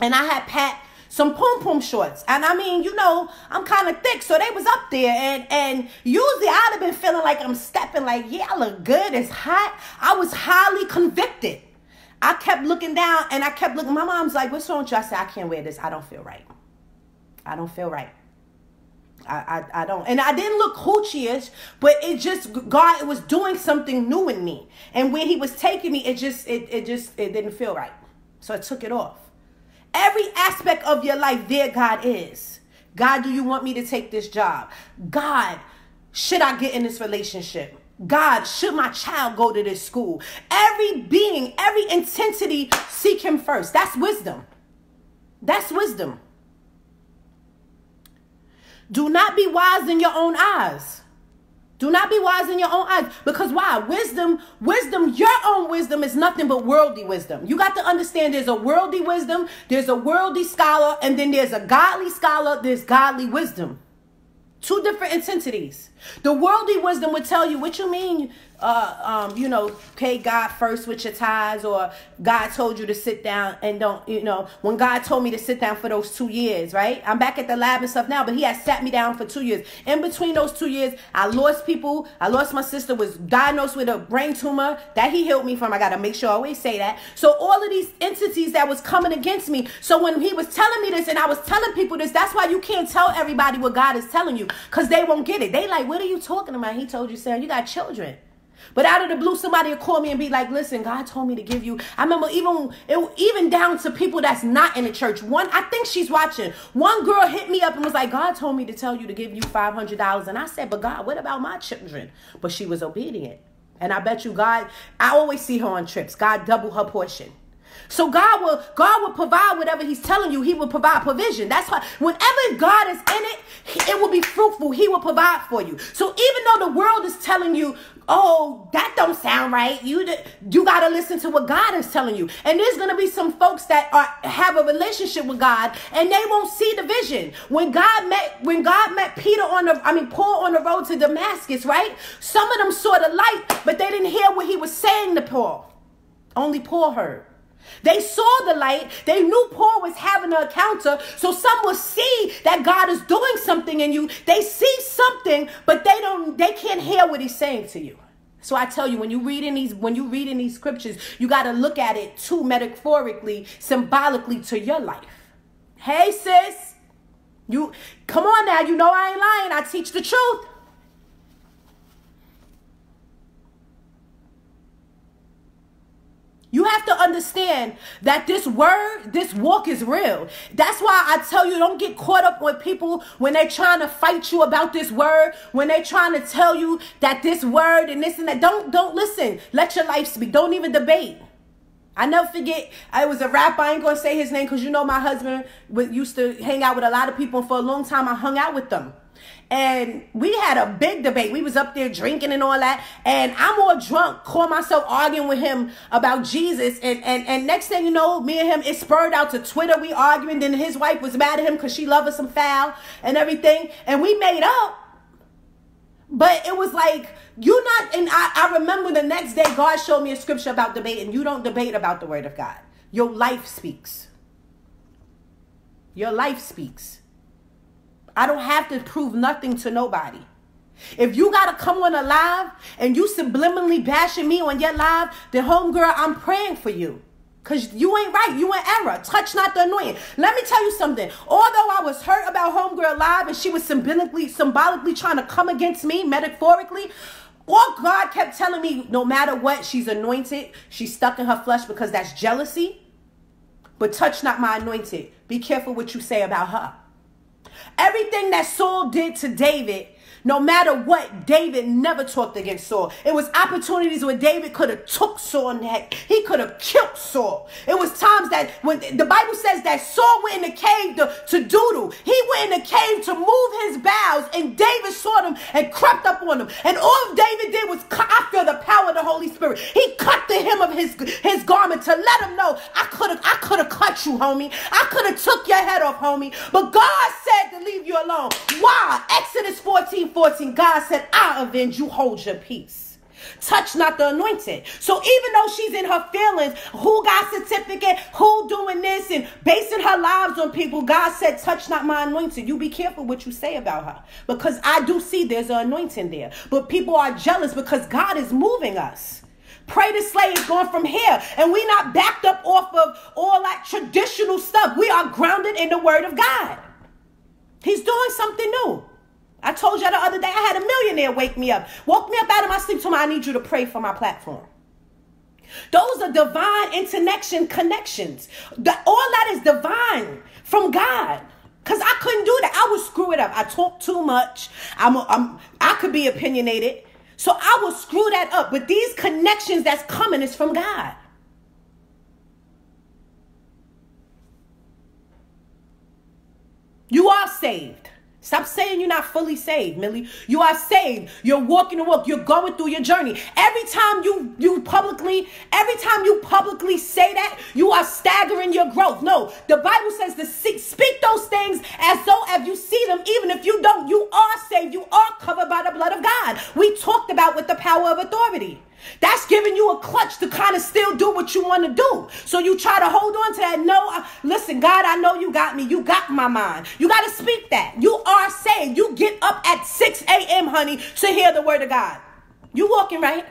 and I had Pat some pom pom shorts. And I mean, you know, I'm kind of thick, so they was up there. And and usually I'd have been feeling like I'm stepping, like, yeah, I look good. It's hot. I was highly convicted. I kept looking down and I kept looking. My mom's like, what's wrong with you? I said, I can't wear this. I don't feel right. I don't feel right. I, I, I don't. And I didn't look hoochie-ish, but it just, God it was doing something new in me. And when he was taking me, it just, it, it just, it didn't feel right. So I took it off. Every aspect of your life, there God is. God, do you want me to take this job? God, should I get in this relationship? God, should my child go to this school? Every being, every intensity, seek him first. That's wisdom. That's wisdom. Do not be wise in your own eyes. Do not be wise in your own eyes. Because why? Wisdom, wisdom, your own wisdom is nothing but worldly wisdom. You got to understand there's a worldly wisdom, there's a worldly scholar, and then there's a godly scholar, there's godly wisdom. Two different intensities. The worldly wisdom would tell you, what you mean uh, um, you know, pay God first with your tithes, or God told you to sit down and don't, you know, when God told me to sit down for those two years, right? I'm back at the lab and stuff now, but He has sat me down for two years. In between those two years, I lost people. I lost my sister, was diagnosed with a brain tumor that He healed me from. I got to make sure I always say that. So, all of these entities that was coming against me. So, when He was telling me this and I was telling people this, that's why you can't tell everybody what God is telling you because they won't get it. They like, what are you talking about? He told you, son, you got children. But out of the blue, somebody would call me and be like, "Listen, God told me to give you." I remember even it, even down to people that's not in the church. One, I think she's watching. One girl hit me up and was like, "God told me to tell you to give you five hundred dollars," and I said, "But God, what about my children?" But she was obedient, and I bet you God. I always see her on trips. God double her portion. So God will God will provide whatever He's telling you. He will provide provision. That's why whenever God is in it, it will be fruitful. He will provide for you. So even though the world is telling you, "Oh, that don't sound right," you you got to listen to what God is telling you. And there's gonna be some folks that are have a relationship with God and they won't see the vision. When God met when God met Peter on the I mean Paul on the road to Damascus, right? Some of them saw the light, but they didn't hear what he was saying to Paul. Only Paul heard. They saw the light. They knew Paul was having an encounter. So some will see that God is doing something in you. They see something, but they don't they can't hear what he's saying to you. So I tell you, when you read in these, when you read in these scriptures, you got to look at it too metaphorically, symbolically to your life. Hey, sis, you come on now. You know I ain't lying. I teach the truth. You have to understand that this word, this walk is real. That's why I tell you don't get caught up with people when they're trying to fight you about this word, when they're trying to tell you that this word and this and that. Don't don't listen. Let your life speak. Don't even debate. I never forget. I was a rapper. I ain't gonna say his name because you know my husband used to hang out with a lot of people. For a long time, I hung out with them and we had a big debate. We was up there drinking and all that, and I'm all drunk, call myself arguing with him about Jesus, and and and next thing you know, me and him it spurred out to Twitter. We arguing. Then his wife was mad at him because she loved us some Fal and everything, and we made up. But it was like you're not, and I, I remember the next day God showed me a scripture about debating. You don't debate about the word of God. Your life speaks. Your life speaks. I don't have to prove nothing to nobody. If you gotta come on a live and you subliminally bashing me on your live, then homegirl, I'm praying for you. Cause you ain't right. You in error. Touch not the anointing. Let me tell you something. Although I was hurt about homegirl live and she was symbolically symbolically trying to come against me, metaphorically, all God kept telling me, no matter what, she's anointed. She's stuck in her flesh because that's jealousy. But touch not my anointed. Be careful what you say about her. Everything that Saul did to David no matter what, David never talked against Saul. It was opportunities where David could have took Saul the head. He could have killed Saul. It was times that when the Bible says that Saul went in the cave to, to doodle. He went in the cave to move his bowels, and David saw them and crept up on them. And all David did was I feel the power of the Holy Spirit. He cut the hem of his, his garment to let him know I could have I could have cut you, homie. I could have took your head off, homie. But God said to leave you alone. Why? Exodus 14 14, God said, I avenge you, hold your peace. Touch not the anointed. So even though she's in her feelings, who got certificate, who doing this, and basing her lives on people, God said, touch not my anointed. You be careful what you say about her. Because I do see there's an anointing there. But people are jealous because God is moving us. Pray to slay is going from here. And we not backed up off of all that traditional stuff. We are grounded in the word of God. He's doing something new. I told you the other day I had a millionaire wake me up, woke me up out of my sleep, told me I need you to pray for my platform. Those are divine interconnection connections. The, all that is divine from God. Cause I couldn't do that. I would screw it up. I talk too much. I'm, I'm I could be opinionated. So I will screw that up. But these connections that's coming is from God. You are saved. Stop saying you're not fully saved, Millie. You are saved. You're walking the walk. You're going through your journey. Every time you you publicly, every time you publicly say that, you are staggering your growth. No, the Bible says to speak those things as though if you see them, even if you don't, you are saved. You are covered by the blood of God. We talked about with the power of authority. That's giving you a clutch to kind of still do what you want to do. So you try to hold on to that. No, uh, listen, God, I know you got me. You got my mind. You got to speak that. You are saved. You get up at 6 a.m., honey, to hear the word of God. You walking right.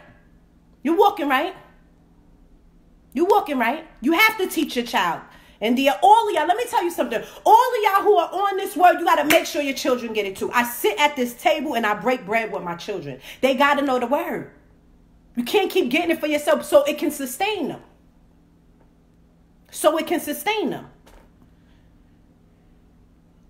You walking right. You walking right. You have to teach your child. And the all of y'all, let me tell you something. All of y'all who are on this world, you got to make sure your children get it too. I sit at this table and I break bread with my children. They got to know the word. You can't keep getting it for yourself so it can sustain them. So it can sustain them.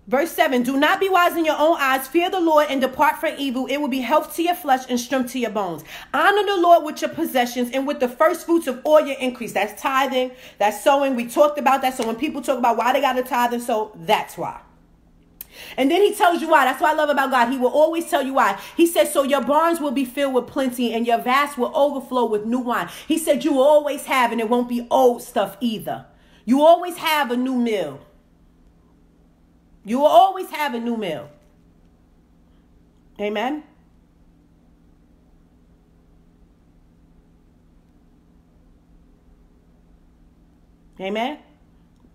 Verse 7 Do not be wise in your own eyes. Fear the Lord and depart from evil. It will be health to your flesh and strength to your bones. Honor the Lord with your possessions and with the first fruits of all your increase. That's tithing, that's sowing. We talked about that. So when people talk about why they got to tithe and sow, that's why. And then he tells you why. That's what I love about God. He will always tell you why. He says, So your barns will be filled with plenty and your vats will overflow with new wine. He said, You will always have, and it won't be old stuff either. You always have a new meal. You will always have a new meal. Amen. Amen.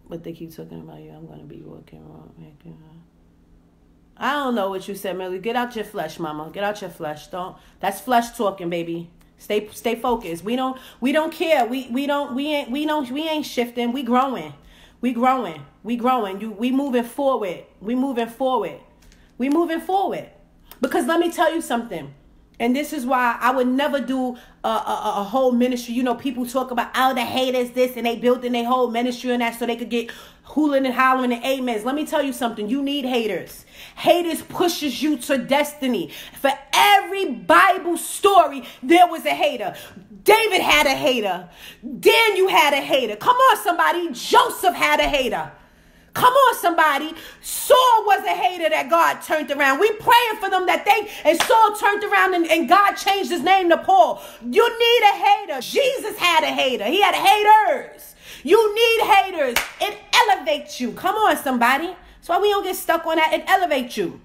But they keep talking about you. I'm going to be working on making. I don't know what you said, Millie. Get out your flesh, mama. Get out your flesh. Don't that's flesh talking, baby. Stay stay focused. We don't we don't care. We we don't we ain't we don't we ain't shifting. We growing. We growing. We growing. You we moving forward. We moving forward. We moving forward. Because let me tell you something. And this is why I would never do a, a, a, whole ministry. You know, people talk about, oh, the haters this, and they building their whole ministry and that so they could get hooling and hollering and amens. Let me tell you something. You need haters. Haters pushes you to destiny. For every Bible story, there was a hater. David had a hater. Daniel had a hater. Come on, somebody. Joseph had a hater. Come on, somebody. Saul was a hater that God turned around. We praying for them that they and Saul turned around and, and God changed his name to Paul. You need a hater. Jesus had a hater. He had haters. You need haters. It elevates you. Come on, somebody. That's why we don't get stuck on that. It elevates you.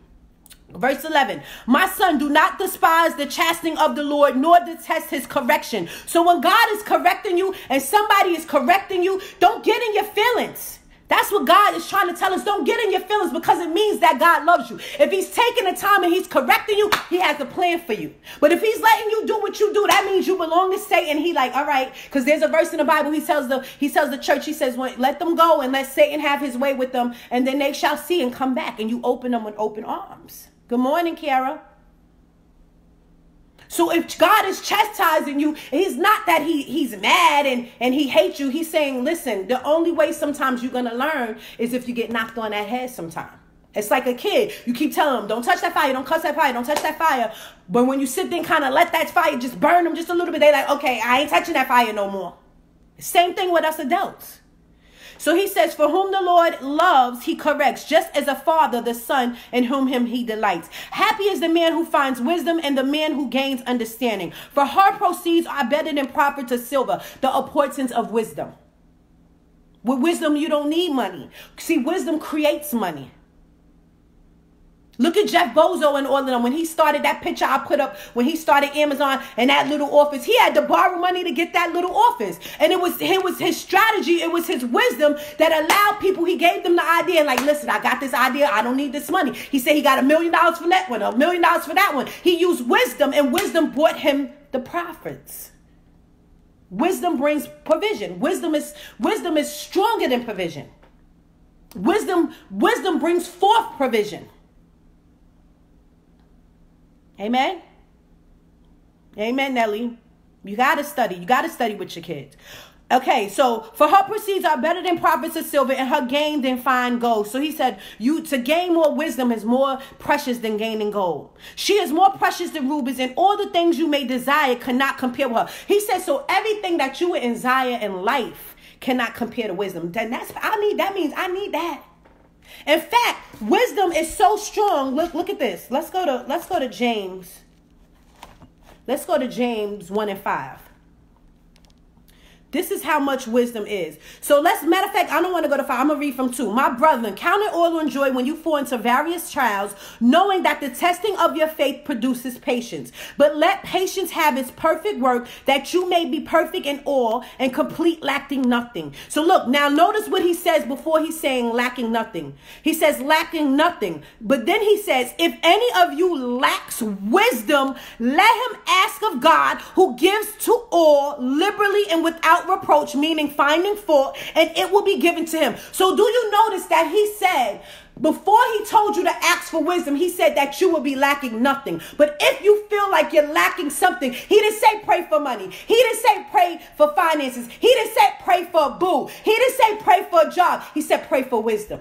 Verse 11, my son, do not despise the chastening of the Lord, nor detest his correction. So when God is correcting you and somebody is correcting you, don't get in your feelings. That's what God is trying to tell us. Don't get in your feelings because it means that God loves you. If He's taking the time and He's correcting you, He has a plan for you. But if He's letting you do what you do, that means you belong to Satan. He like, all right, because there's a verse in the Bible. He tells the He tells the church. He says, let them go and let Satan have his way with them, and then they shall see and come back. And you open them with open arms. Good morning, Kara. So if God is chastising you, he's not that he he's mad and and he hates you. He's saying, listen, the only way sometimes you're gonna learn is if you get knocked on that head sometime. It's like a kid. You keep telling them, don't touch that fire, don't touch that fire, don't touch that fire. But when you sit there and kind of let that fire just burn them just a little bit, they're like, okay, I ain't touching that fire no more. Same thing with us adults. So he says, For whom the Lord loves, he corrects, just as a father the son in whom him he delights. Happy is the man who finds wisdom and the man who gains understanding. For her proceeds are better than profit to silver, the importance of wisdom. With wisdom, you don't need money. See, wisdom creates money. Look at Jeff Bezos and all of them. When he started that picture I put up, when he started Amazon and that little office, he had to borrow money to get that little office. And it was it was his strategy, it was his wisdom that allowed people, he gave them the idea, like, listen, I got this idea, I don't need this money. He said he got a million dollars for that one, a million dollars for that one. He used wisdom, and wisdom brought him the profits. Wisdom brings provision. Wisdom is wisdom is stronger than provision. Wisdom, wisdom brings forth provision. Amen. Amen, Nelly. You got to study. You got to study with your kids. Okay, so for her proceeds are better than profits of silver, and her gain than fine gold. So he said, "You to gain more wisdom is more precious than gaining gold. She is more precious than rubies, and all the things you may desire cannot compare with her." He said, "So everything that you would desire in life cannot compare to wisdom." Then that's I need. That means I need that. In fact, wisdom is so strong. Look, look at this. Let's go to let's go to James. Let's go to James 1 and 5. This is how much wisdom is. So let's, matter of fact, I don't want to go to five. I'm going to read from two. My brethren, count it all in joy when you fall into various trials, knowing that the testing of your faith produces patience. But let patience have its perfect work, that you may be perfect in all and complete, lacking nothing. So look, now notice what he says before he's saying lacking nothing. He says lacking nothing. But then he says, if any of you lacks wisdom, let him ask of God who gives to all liberally and without without reproach, meaning finding fault, and it will be given to him. So, do you notice that he said, before he told you to ask for wisdom, he said that you will be lacking nothing. But if you feel like you're lacking something, he didn't say pray for money. He didn't say pray for finances. He didn't say pray for a boo. He didn't say pray for a job. He said pray for wisdom.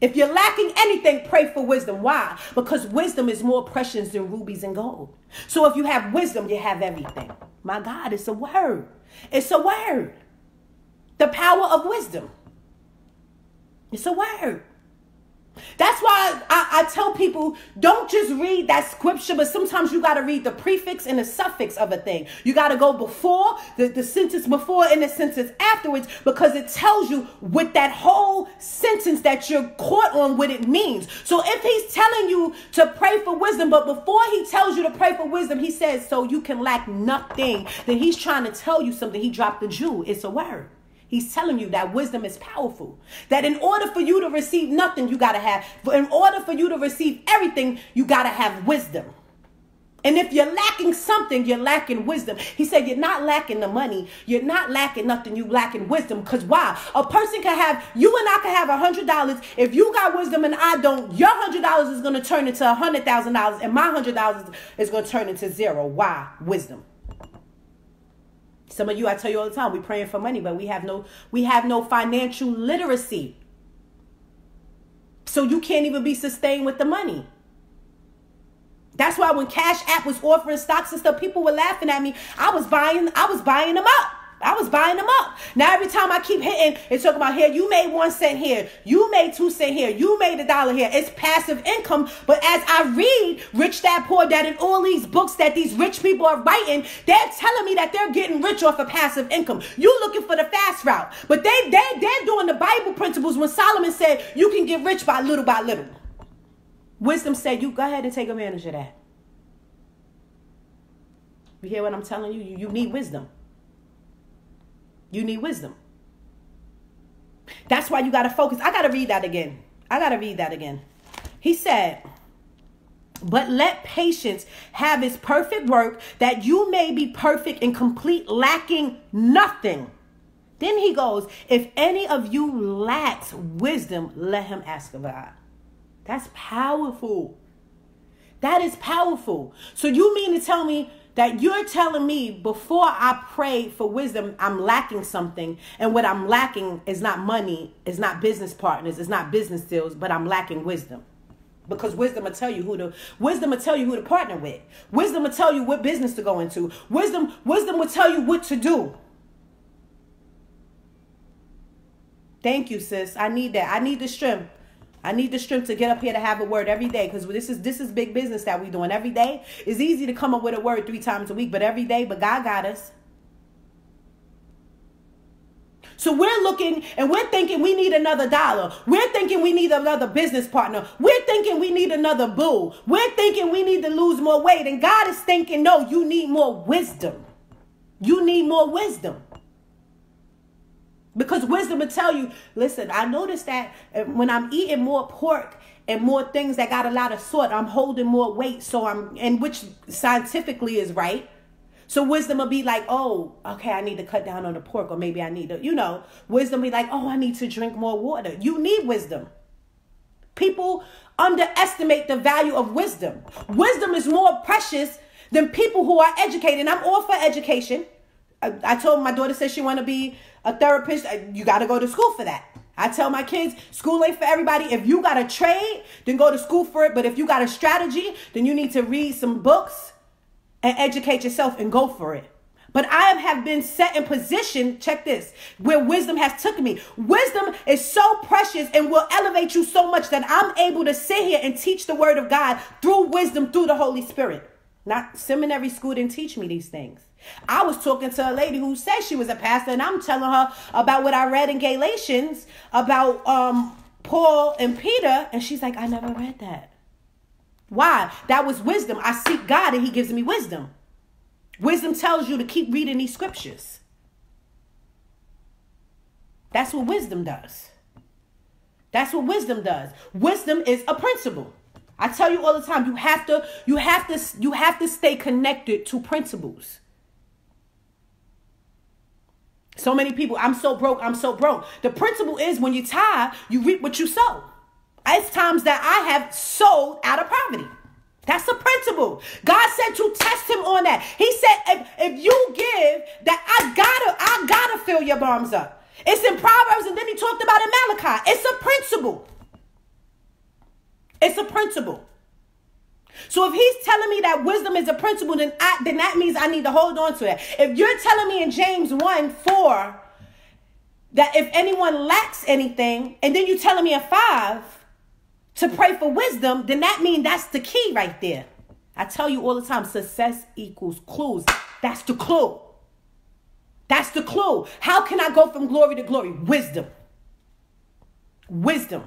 If you're lacking anything, pray for wisdom. Why? Because wisdom is more precious than rubies and gold. So if you have wisdom, you have everything. My God, it's a word. It's a word. The power of wisdom. It's a word. That's why I, I, tell people don't just read that scripture, but sometimes you got to read the prefix and the suffix of a thing. You got to go before the, the sentence before and the sentence afterwards because it tells you with that whole sentence that you're caught on what it means. So if he's telling you to pray for wisdom, but before he tells you to pray for wisdom, he says, so you can lack nothing, then he's trying to tell you something. He dropped the jewel. It's a word. He's telling you that wisdom is powerful. That in order for you to receive nothing, you got to have, in order for you to receive everything, you got to have wisdom. And if you're lacking something, you're lacking wisdom. He said, You're not lacking the money. You're not lacking nothing. You're lacking wisdom. Because why? A person can have, you and I can have a $100. If you got wisdom and I don't, your $100 is going to turn into a $100,000 and my $100 is going to turn into zero. Why? Wisdom. Some of you, I tell you all the time, we praying for money, but we have no we have no financial literacy. So you can't even be sustained with the money. That's why when Cash App was offering stocks and stuff, people were laughing at me. I was buying, I was buying them up. I was buying them up. Now every time I keep hitting, it's talking about here, you made one cent here, you made two cent here, you made a dollar here. It's passive income. But as I read Rich Dad Poor Dad and all these books that these rich people are writing, they're telling me that they're getting rich off of passive income. You looking for the fast route. But they they they're doing the Bible principles when Solomon said you can get rich by little by little. Wisdom said you go ahead and take advantage of that. You hear what I'm telling you? You, you need wisdom. You need wisdom. That's why you got to focus. I got to read that again. I got to read that again. He said, but let patience have its perfect work, that you may be perfect and complete, lacking nothing. Then he goes, If any of you lacks wisdom, let him ask of God. That's powerful. That is powerful. So you mean to tell me that you're telling me before I pray for wisdom, I'm lacking something. And what I'm lacking is not money, is not business partners, it's not business deals, but I'm lacking wisdom. Because wisdom will tell you who to wisdom will tell you who to partner with. Wisdom will tell you what business to go into. Wisdom, wisdom will tell you what to do. Thank you, sis. I need that. I need the strength. I need the strength to get up here to have a word every day because this is this is big business that we're doing every day. It's easy to come up with a word three times a week, but every day, but God got us. So we're looking and we're thinking we need another dollar. We're thinking we need another business partner. We're thinking we need another boo. We're thinking we need to lose more weight. And God is thinking, no, you need more wisdom. You need more wisdom. Because wisdom will tell you, listen, I noticed that uh, when I'm eating more pork and more things that got a lot of salt, I'm holding more weight. So I'm, and which scientifically is right. So wisdom will be like, oh, okay, I need to cut down on the pork, or maybe I need to, you know, wisdom be like, oh, I need to drink more water. You need wisdom. People underestimate the value of wisdom. Wisdom is more precious than people who are educated. I'm all for education. I, I told my daughter says she want to be a therapist. Uh, you got to go to school for that. I tell my kids, school ain't for everybody. If you got a trade, then go to school for it. But if you got a strategy, then you need to read some books and educate yourself and go for it. But I have been set in position, check this, where wisdom has took me. Wisdom is so precious and will elevate you so much that I'm able to sit here and teach the word of God through wisdom, through the Holy Spirit. Not seminary school didn't teach me these things. I was talking to a lady who said she was a pastor, and I'm telling her about what I read in Galatians about um, Paul and Peter, and she's like, I never read that. Why? That was wisdom. I seek God, and He gives me wisdom. Wisdom tells you to keep reading these scriptures. That's what wisdom does. That's what wisdom does. Wisdom is a principle. I tell you all the time, you have to, you have to, you have to stay connected to principles. So many people, I'm so broke, I'm so broke. The principle is when you tie, you reap what you sow. It's times that I have sold out of poverty. That's the principle. God said to test him on that. He said, if, if you give, that I gotta, I gotta fill your barns up. It's in Proverbs, and then he talked about in Malachi. It's a principle. It's a principle. So if he's telling me that wisdom is a principle, then I, then that means I need to hold on to it. If you're telling me in James 1 4 that if anyone lacks anything, and then you're telling me a 5 to pray for wisdom, then that means that's the key right there. I tell you all the time success equals clues. That's the clue. That's the clue. How can I go from glory to glory? Wisdom. Wisdom.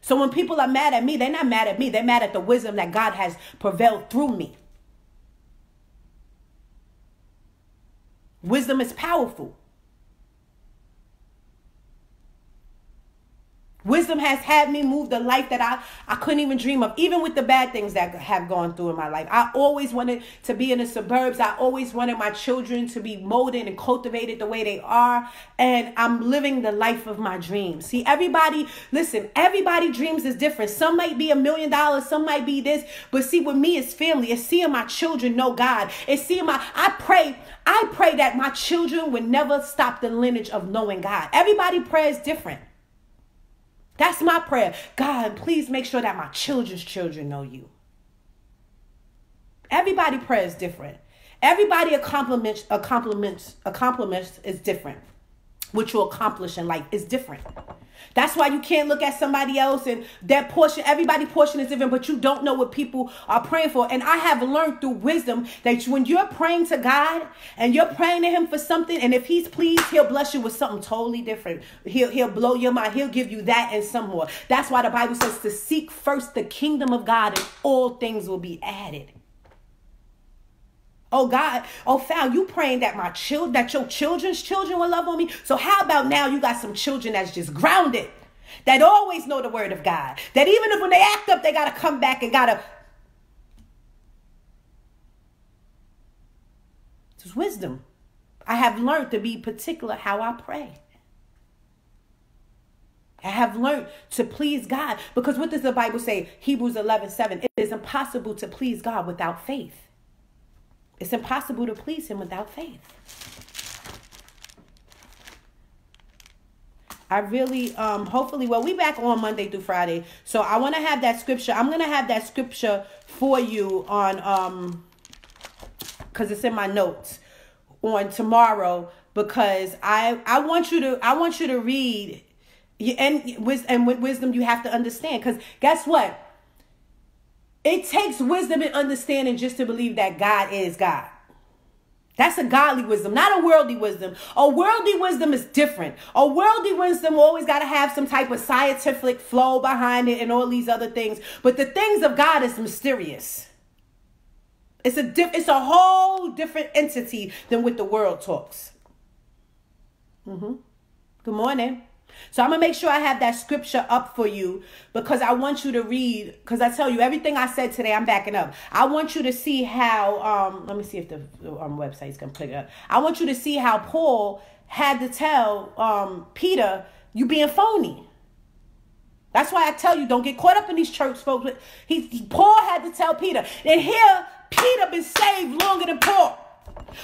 So when people are mad at me, they're not mad at me. They're mad at the wisdom that God has prevailed through me. Wisdom is powerful. Wisdom has had me move the life that I, I couldn't even dream of, even with the bad things that have gone through in my life. I always wanted to be in the suburbs. I always wanted my children to be molded and cultivated the way they are. And I'm living the life of my dreams. See, everybody, listen, everybody dreams is different. Some might be a million dollars, some might be this. But see, with me, it's family. It's seeing my children know God. It's seeing my, I pray, I pray that my children would never stop the lineage of knowing God. Everybody prays different. That's my prayer. God, please make sure that my children's children know you. Everybody prayer is different. Everybody accomplishments accomplishments accomplishments is different. What you accomplish in life is different. That's why you can't look at somebody else and that portion, everybody portion is different, but you don't know what people are praying for. And I have learned through wisdom that when you're praying to God and you're praying to Him for something, and if He's pleased, He'll bless you with something totally different. He'll, he'll blow your mind. He'll give you that and some more. That's why the Bible says to seek first the kingdom of God and all things will be added. Oh God, oh Fal, you praying that my child, that your children's children will love on me. So how about now you got some children that's just grounded, that always know the word of God, that even if when they act up, they gotta come back and gotta. Is wisdom. I have learned to be particular how I pray. I have learned to please God because what does the Bible say? Hebrews 11 7. It is impossible to please God without faith. It's impossible to please him without faith. I really, um, hopefully, well, we back on Monday through Friday. So I want to have that scripture. I'm going to have that scripture for you on, um, cause it's in my notes on tomorrow because I, I want you to, I want you to read and with, and with wisdom, you have to understand. Cause guess what? It takes wisdom and understanding just to believe that God is God. That's a godly wisdom, not a worldly wisdom. A worldly wisdom is different. A worldly wisdom always got to have some type of scientific flow behind it and all these other things. But the things of God is mysterious. It's a diff- it's a whole different entity than what the world talks. Mm-hmm. Good morning. So I'm going to make sure I have that scripture up for you because I want you to read because I tell you everything I said today I'm backing up. I want you to see how um let me see if the um, website's going to pick up. I want you to see how Paul had to tell um Peter you being phony. That's why I tell you don't get caught up in these church folks. He, he Paul had to tell Peter. And here Peter been saved longer than Paul.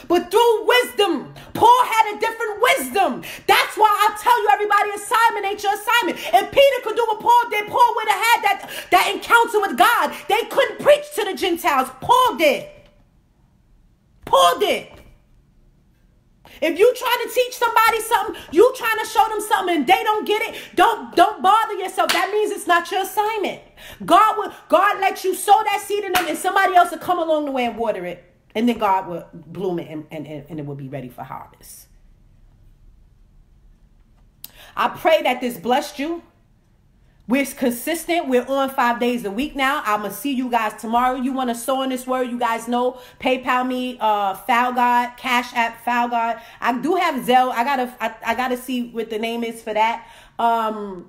But through wisdom, Paul had a different wisdom. That's why I tell you, everybody, assignment ain't your assignment. If Peter could do what Paul did, Paul would have had that, that encounter with God. They couldn't preach to the Gentiles. Paul did. Paul did. If you trying to teach somebody something, you trying to show them something and they don't get it, don't don't bother yourself. That means it's not your assignment. God will God let you sow that seed in them and somebody else will come along the way and water it. And then God will bloom it and, and, and it will be ready for harvest. I pray that this blessed you. We're consistent. We're on five days a week now. I'm gonna see you guys tomorrow. You want to sow in this word? You guys know PayPal me, uh, Falgod, Cash App, Falgod. I do have Zelle. I gotta, I, I gotta see what the name is for that. Um,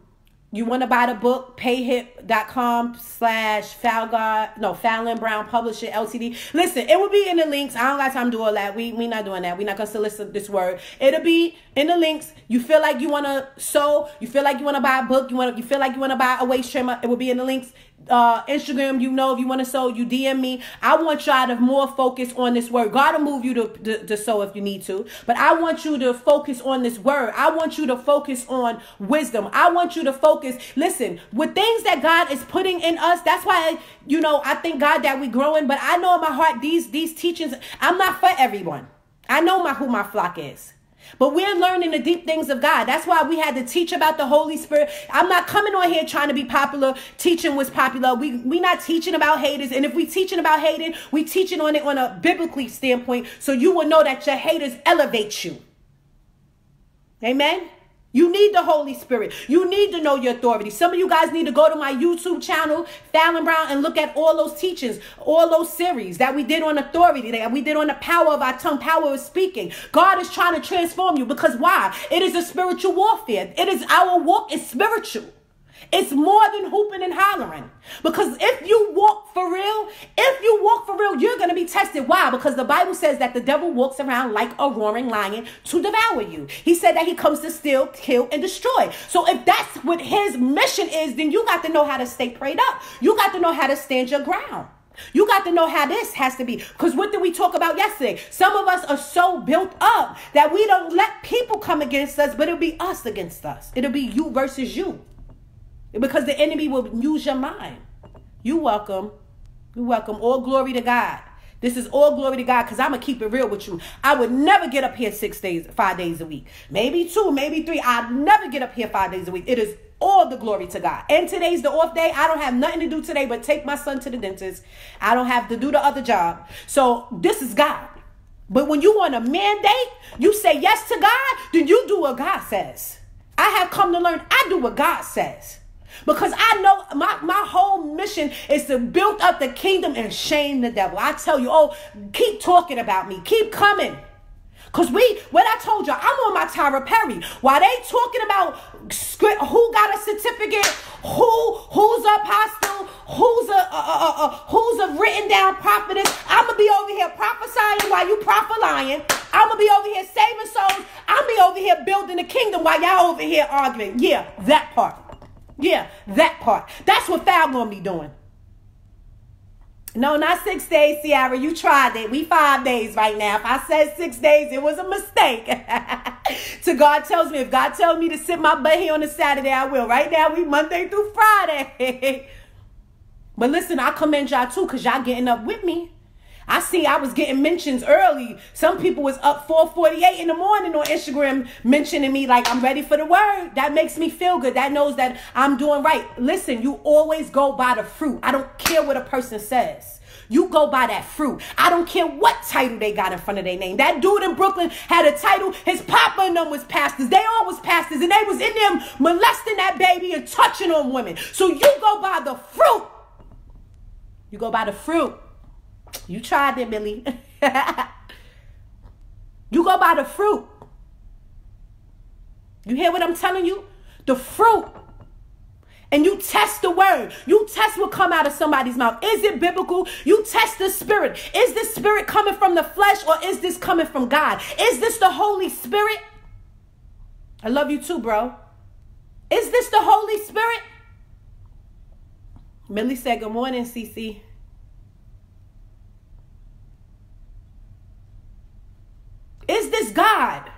you want to buy the book, payhip.com slash Falgod, no, Fallon Brown Publisher LTD. Listen, it will be in the links. I don't got time to do all that. We we not doing that. we not going to solicit this word. It'll be in the links. You feel like you want to sew, you feel like you want to buy a book, you want you feel like you want to buy a waist trimmer, it will be in the links uh, Instagram, you know, if you want to sow, you DM me. I want y'all to more focus on this word. God will move you to, to, to sow if you need to. But I want you to focus on this word. I want you to focus on wisdom. I want you to focus. Listen, with things that God is putting in us, that's why, you know, I thank God that we growing. But I know in my heart, these, these teachings, I'm not for everyone. I know my who my flock is. But we're learning the deep things of God. That's why we had to teach about the Holy Spirit. I'm not coming on here trying to be popular. Teaching was popular. We we not teaching about haters. And if we teaching about hating, we teaching on it on a biblically standpoint. So you will know that your haters elevate you. Amen. You need the Holy Spirit. You need to know your authority. Some of you guys need to go to my YouTube channel, Fallon Brown, and look at all those teachings, all those series that we did on authority, that we did on the power of our tongue, power of speaking. God is trying to transform you because why? It is a spiritual warfare. It is our walk is spiritual. It's more than hooping and hollering. Because if you walk for real, if you walk for real, you're going to be tested. Why? Because the Bible says that the devil walks around like a roaring lion to devour you. He said that he comes to steal, kill, and destroy. So if that's what his mission is, then you got to know how to stay prayed up. You got to know how to stand your ground. You got to know how this has to be. Because what did we talk about yesterday? Some of us are so built up that we don't let people come against us, but it'll be us against us. It'll be you versus you. Because the enemy will use your mind. You welcome. You welcome. All glory to God. This is all glory to God because I'm going to keep it real with you. I would never get up here six days, five days a week. Maybe two, maybe three. I'd never get up here five days a week. It is all the glory to God. And today's the off day. I don't have nothing to do today but take my son to the dentist. I don't have to do the other job. So this is God. But when you want a mandate, you say yes to God, then you do what God says. I have come to learn I do what God says. Because I know my, my whole mission is to build up the kingdom and shame the devil. I tell you, oh, keep talking about me. Keep coming. Cause we, what I told you, I'm on my Tyler Perry. While they talking about who got a certificate, who who's a apostle, who's a, who's a written down prophetess, I'm gonna be over here prophesying while you prophesying. I'm gonna be over here saving souls. I'm gonna be over here building the kingdom while y'all over here arguing. Yeah, that part. Yeah, that part. That's what Fal gonna be doing. No, not six days, Ciara. You tried it. We five days right now. If I said six days, it was a mistake. to God tells me, if God tells me to sit my butt here on a Saturday, I will. Right now, we Monday through Friday. but listen, I commend y'all too, because y'all getting up with me. I see I was getting mentions early. Some people was up 448 in the morning on Instagram mentioning me like I'm ready for the word. That makes me feel good. That knows that I'm doing right. Listen, you always go by the fruit. I don't care what a person says. You go by that fruit. I don't care what title they got in front of their name. That dude in Brooklyn had a title. His papa and them was pastors. They all was pastors. And they was in them molesting that baby and touching on women. So you go by the fruit. You go by the fruit. You tried it, Millie. you go by the fruit. You hear what I'm telling you? The fruit. And you test the word. You test what come out of somebody's mouth. Is it biblical? You test the spirit. Is this spirit coming from the flesh or is this coming from God? Is this the Holy Spirit? I love you too, bro. Is this the Holy Spirit? Millie said, Good morning, Cece. Is this God?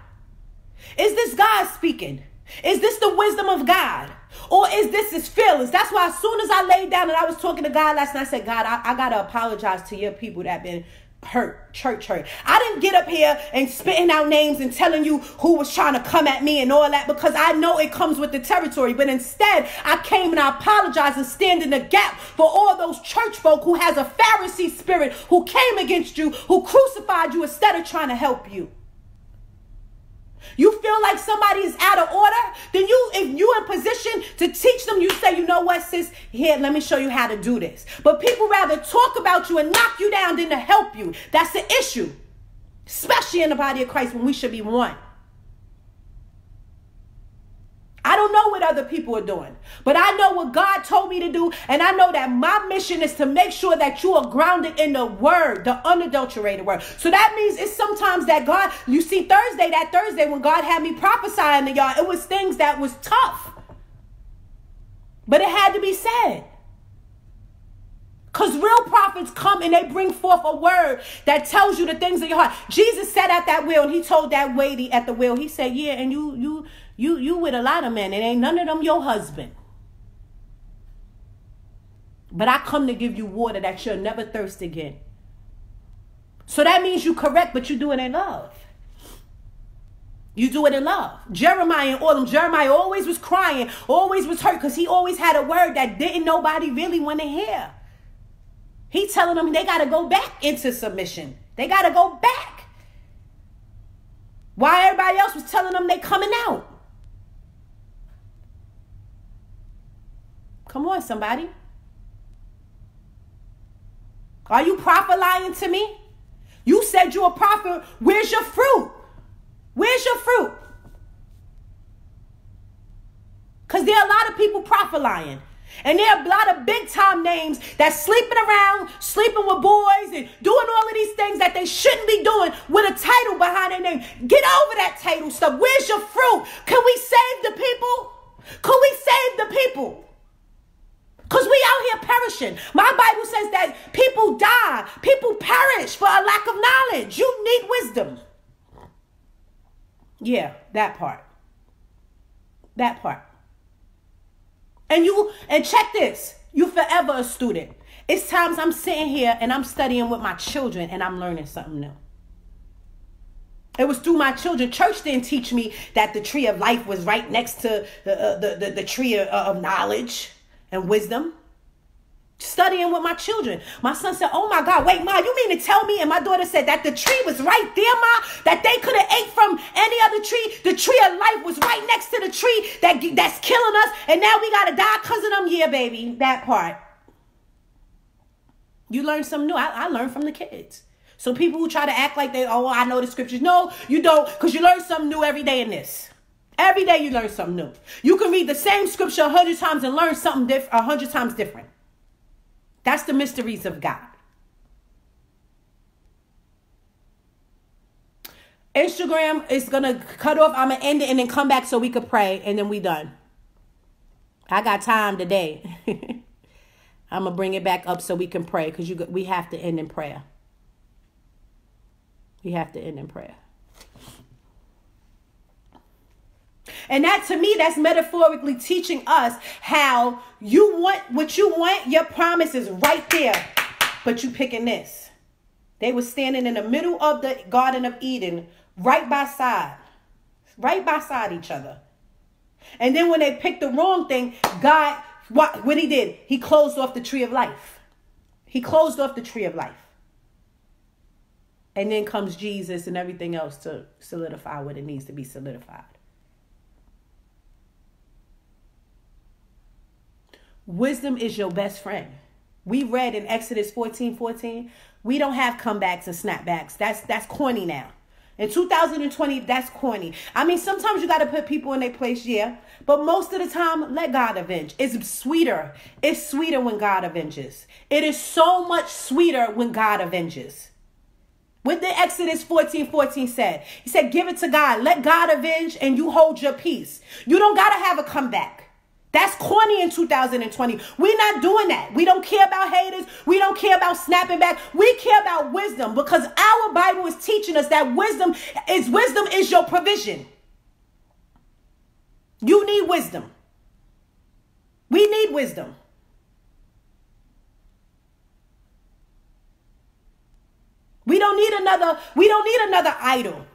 Is this God speaking? Is this the wisdom of God? Or is this his feelings? That's why as soon as I laid down and I was talking to God last night, I said, God, I, I gotta apologize to your people that been hurt, church hurt. I didn't get up here and spitting out names and telling you who was trying to come at me and all that because I know it comes with the territory. But instead, I came and I apologized and stand in the gap for all those church folk who has a Pharisee spirit who came against you, who crucified you instead of trying to help you. You feel like somebody is out of order, then you, if you in position to teach them, you say, you know what, sis, here, let me show you how to do this. But people rather talk about you and knock you down than to help you. That's the issue, especially in the body of Christ when we should be one. I don't know what other people are doing, but I know what God told me to do. And I know that my mission is to make sure that you are grounded in the word, the unadulterated word. So that means it's sometimes that God, you see, Thursday, that Thursday when God had me prophesying to y'all, it was things that was tough. But it had to be said. Because real prophets come and they bring forth a word that tells you the things of your heart. Jesus sat at that wheel and he told that weighty at the wheel, he said, Yeah, and you you you you with a lot of men, and ain't none of them your husband. But I come to give you water that you'll never thirst again. So that means you correct, but you do it in love. You do it in love. Jeremiah and all them. Jeremiah always was crying, always was hurt, because he always had a word that didn't nobody really want to hear. He telling them they got to go back into submission. They got to go back. Why everybody else was telling them they coming out. Come on, somebody. Are you prophet lying to me? You said you're a prophet. Where's your fruit? Where's your fruit? Because there are a lot of people prophet lying. And there are a lot of big time names that's sleeping around, sleeping with boys, and doing all of these things that they shouldn't be doing with a title behind their name. Get over that title stuff. Where's your fruit? Can we save the people? Can we save the people? Because we out here perishing. My Bible says that people die, people perish for a lack of knowledge. You need wisdom. Yeah, that part. That part. And you and check this. You forever a student. It's times I'm sitting here and I'm studying with my children and I'm learning something new. It was through my children. Church didn't teach me that the tree of life was right next to the, uh, the, the, the, tree of, of knowledge and wisdom. Studying with my children. My son said, Oh my God, wait, Ma, you mean to tell me? And my daughter said that the tree was right there, Ma, that they could have ate from any other tree. The tree of life was right next to the tree that, that's killing us. And now we got to die because of them. Yeah, baby, that part. You learn something new. I, I learned from the kids. So people who try to act like they, oh, I know the scriptures. No, you don't, because you learn something new every day in this. Every day you learn something new. You can read the same scripture a hundred times and learn something different, a hundred times different. That's the mysteries of God. Instagram is gonna cut off. I'm gonna end it and then come back so we could pray and then we done. I got time today. I'm gonna bring it back up so we can pray because you we have to end in prayer. We have to end in prayer. And that to me, that's metaphorically teaching us how you want what you want, your promise is right there, but you picking this. They were standing in the middle of the Garden of Eden, right by side, right by side each other. And then when they picked the wrong thing, God, what, what he did, he closed off the tree of life. He closed off the tree of life. And then comes Jesus and everything else to solidify what it needs to be solidified. Wisdom is your best friend. We read in Exodus 14 14, we don't have comebacks and snapbacks. That's that's corny now. In 2020, that's corny. I mean, sometimes you got to put people in their place, yeah. But most of the time, let God avenge. It's sweeter. It's sweeter when God avenges. It is so much sweeter when God avenges. What the Exodus 14 14 said? He said, Give it to God. Let God avenge and you hold your peace. You don't got to have a comeback. That's corny in 2020. We're not doing that. We don't care about haters. We don't care about snapping back. We care about wisdom because our Bible is teaching us that wisdom is wisdom is your provision. You need wisdom. We need wisdom. We don't need another, we don't need another idol.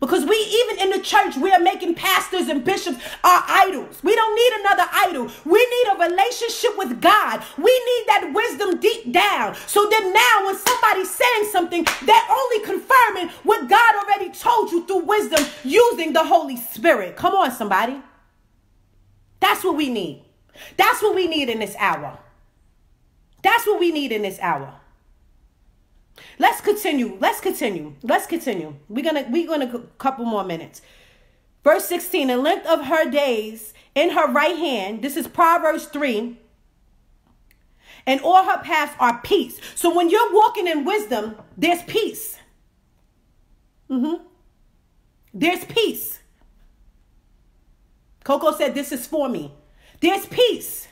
Because we, even in the church, we are making pastors and bishops our idols. We don't need another idol. We need a relationship with God. We need that wisdom deep down. So then now, when somebody's saying something, they're only confirming what God already told you through wisdom using the Holy Spirit. Come on, somebody. That's what we need. That's what we need in this hour. That's what we need in this hour. Let's continue. Let's continue. Let's continue. We're gonna we're gonna a couple more minutes. Verse 16, the length of her days in her right hand. This is Proverbs 3. And all her paths are peace. So when you're walking in wisdom, there's peace. Mm-hmm. There's peace. Coco said, This is for me. There's peace.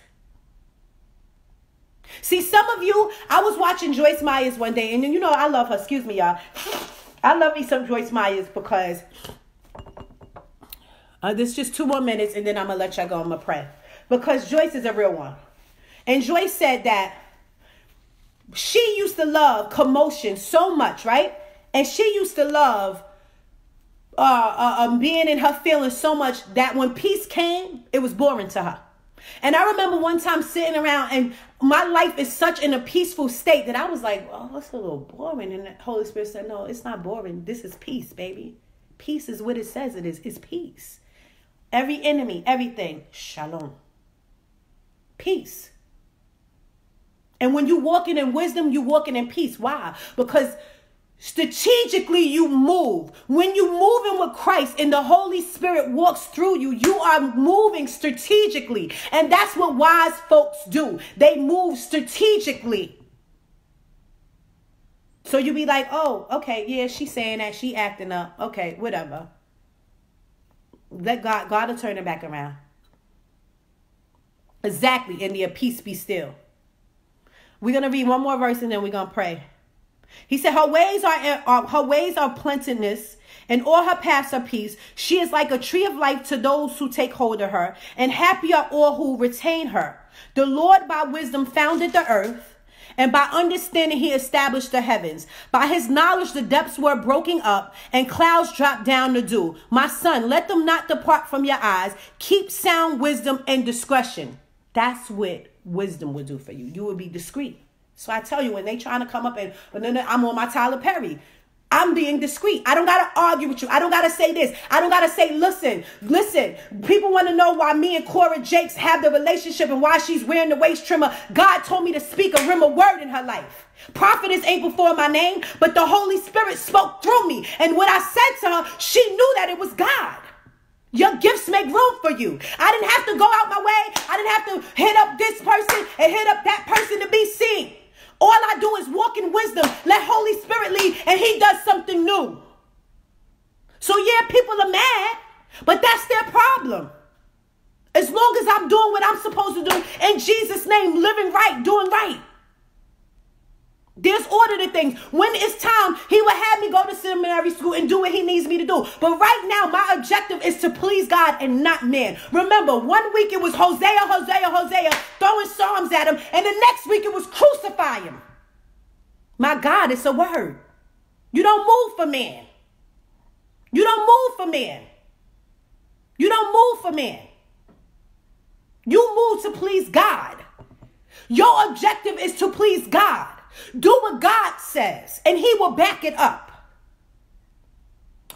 See, some of you, I was watching Joyce Myers one day, and you know, I love her. Excuse me, y'all. I love me some Joyce Myers because uh, this just two more minutes, and then I'm gonna let y'all go. I'm gonna pray because Joyce is a real one. And Joyce said that she used to love commotion so much, right? And she used to love uh, uh, um, being in her feelings so much that when peace came, it was boring to her. And I remember one time sitting around and my life is such in a peaceful state that I was like, oh, that's a little boring. And the Holy Spirit said, no, it's not boring. This is peace, baby. Peace is what it says it is. It's peace. Every enemy, everything, shalom. Peace. And when you walking in wisdom, you walking in peace. Why? Because Strategically, you move. When you move in with Christ and the Holy Spirit walks through you, you are moving strategically. And that's what wise folks do. They move strategically. So you be like, oh, okay, yeah, she's saying that, she acting up. Okay, whatever. Let God, God will turn it back around. Exactly. And the peace be still. We're going to read one more verse and then we're going to pray. He said, Her ways are, are her ways are plenteousness, and all her paths are peace. She is like a tree of life to those who take hold of her, and happy are all who retain her. The Lord by wisdom founded the earth. And by understanding, he established the heavens. By his knowledge, the depths were broken up and clouds dropped down to dew. My son, let them not depart from your eyes. Keep sound wisdom and discretion. That's what wisdom will do for you. You will be discreet. So I tell you, when they trying to come up and, oh, then I'm on my Tyler Perry. I'm being discreet. I don't got to argue with you. I don't got to say this. I don't got to say, listen, listen. People want to know why me and Cora Jakes have the relationship and why she's wearing the waist trimmer. God told me to speak a Rhema word in her life. Prophetess ain't before my name, but the Holy Spirit spoke through me. And what I said to her, she knew that it was God. Your gifts make room for you. I didn't have to go out my way. I didn't have to hit up this person and hit up that person to be seen. All I do is walk in wisdom, let Holy Spirit lead, and He does something new. So, yeah, people are mad, but that's their problem. As long as I'm doing what I'm supposed to do in Jesus' name, living right, doing right. There's things. When it's time, he will have me go to seminary school and do what he needs me to do. But right now, my objective is to please God and not man. Remember, one week it was Hosanna, Hosanna, Hosanna, throwing psalms at him, and the next week it was crucify him. My God, it's a word. You don't move for man. You don't move for man. You don't move for man. You move to please God. Your objective is to please God. Do what God says, and He will back it up.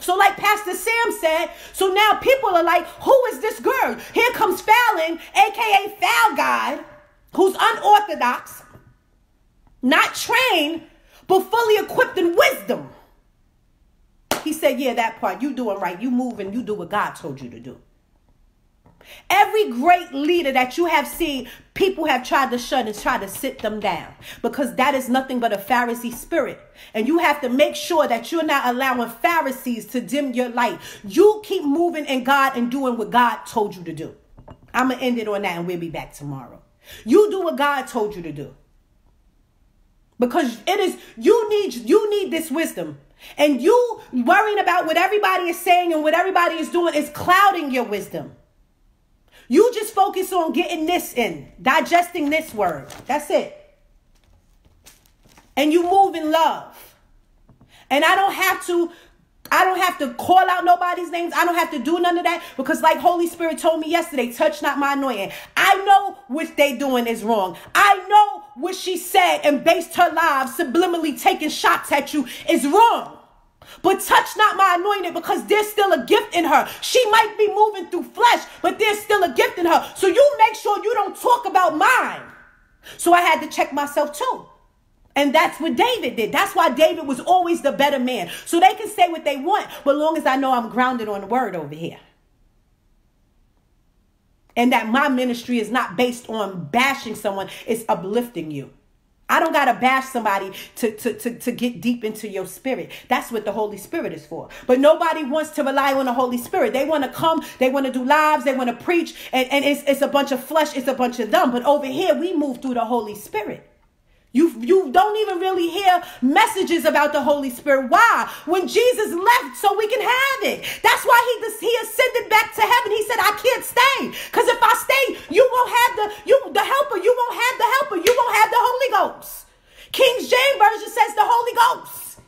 So, like Pastor Sam said, so now people are like, who is this girl? Here comes Fallon, aka Falgod, who's unorthodox, not trained, but fully equipped in wisdom. He said, Yeah, that part, you doing right. You move and you do what God told you to do. Every great leader that you have seen, people have tried to shut and try to sit them down because that is nothing but a Pharisee spirit. And you have to make sure that you're not allowing Pharisees to dim your light. You keep moving in God and doing what God told you to do. I'm going to end it on that and we'll be back tomorrow. You do what God told you to do. Because it is you need you need this wisdom. And you worrying about what everybody is saying and what everybody is doing is clouding your wisdom. You just focus on getting this in, digesting this word. That's it. And you move in love. And I don't have to I don't have to call out nobody's names. I don't have to do none of that because like Holy Spirit told me yesterday, touch not my anointing. I know what they doing is wrong. I know what she said and based her lives subliminally taking shots at you is wrong. But touch not my anointed because there's still a gift in her. She might be moving through flesh, but there's still a gift in her. So you make sure you don't talk about mine. So I had to check myself too. And that's what David did. That's why David was always the better man. So they can say what they want, but long as I know I'm grounded on the word over here. And that my ministry is not based on bashing someone, it's uplifting you. I don't gotta bash somebody to, to, to, to get deep into your spirit. That's what the Holy Spirit is for. But nobody wants to rely on the Holy Spirit. They want to come, they want to do lives, they want to preach, and, and it's, it's a bunch of flesh, it's a bunch of them. But over here, we move through the Holy Spirit. You, you don't even really hear messages about the Holy Spirit. Why? When Jesus left so we can have it. That's why he, he ascended back to heaven. He said, I can't stay. Because if I stay, you won't have the, you, the helper. You won't have the helper. You won't have the Holy Ghost. King James Version says the Holy Ghost.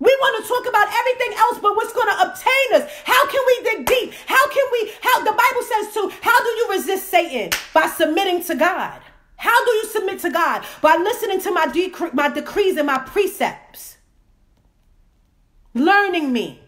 We want to talk about everything else, but what's going to obtain us? How can we dig deep? How can we, how the Bible says to, how do you resist Satan? By submitting to God. How do you submit to God? By listening to my, decre- my decrees and my precepts. Learning me.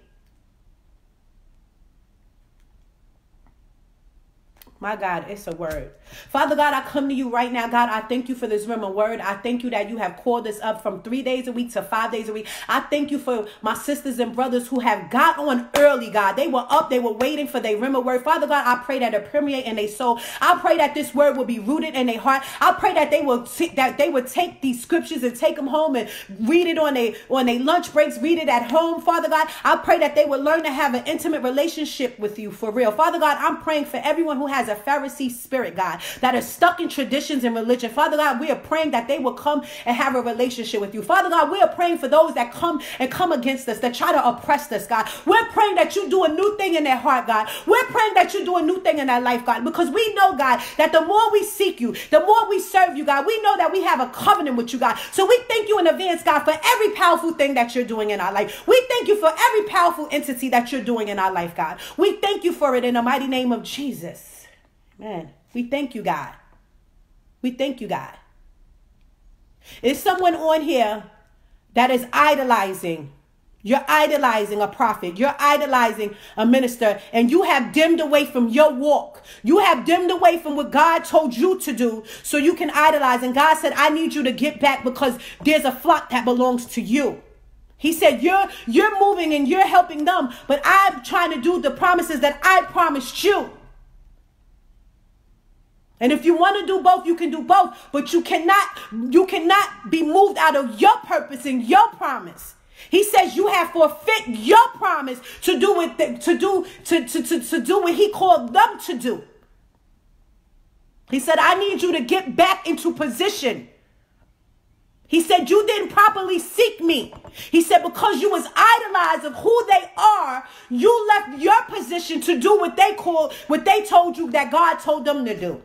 My God, it's a word. Father God, I come to you right now. God, I thank you for this Rhema word. I thank you that you have called us up from three days a week to five days a week. I thank you for my sisters and brothers who have got on early, God. They were up, they were waiting for their Rhema word. Father God, I pray that it permeate in their soul. I pray that this word will be rooted in their heart. I pray that they will t- that they would take these scriptures and take them home and read it on their on their lunch breaks, read it at home. Father God, I pray that they will learn to have an intimate relationship with you for real. Father God, I'm praying for everyone who has a Pharisee spirit, God, that are stuck in traditions and religion. Father God, we are praying that they will come and have a relationship with you. Father God, we are praying for those that come and come against us, that try to oppress us, God. We're praying that you do a new thing in their heart, God. We're praying that you do a new thing in their life, God, because we know, God, that the more we seek you, the more we serve you, God, we know that we have a covenant with you, God. So we thank you in advance, God, for every powerful thing that you're doing in our life. We thank you for every powerful entity that you're doing in our life, God. We thank you for it in the mighty name of Jesus. Man, we thank you, God. We thank you, God. Is someone on here that is idolizing you're idolizing a prophet. You're idolizing a minister. And you have dimmed away from your walk. You have dimmed away from what God told you to do so you can idolize. And God said, I need you to get back because there's a flock that belongs to you. He said, You're you're moving and you're helping them, but I'm trying to do the promises that I promised you. And if you want to do both, you can do both, but you cannot you cannot be moved out of your purpose and your promise he says you have forfeit your promise to do what the, to do to, to, to, to do what he called them to do. He said, I need you to get back into position. He said, You didn't properly seek me. He said, Because you was idolized of who they are, you left your position to do what they call what they told you that God told them to do.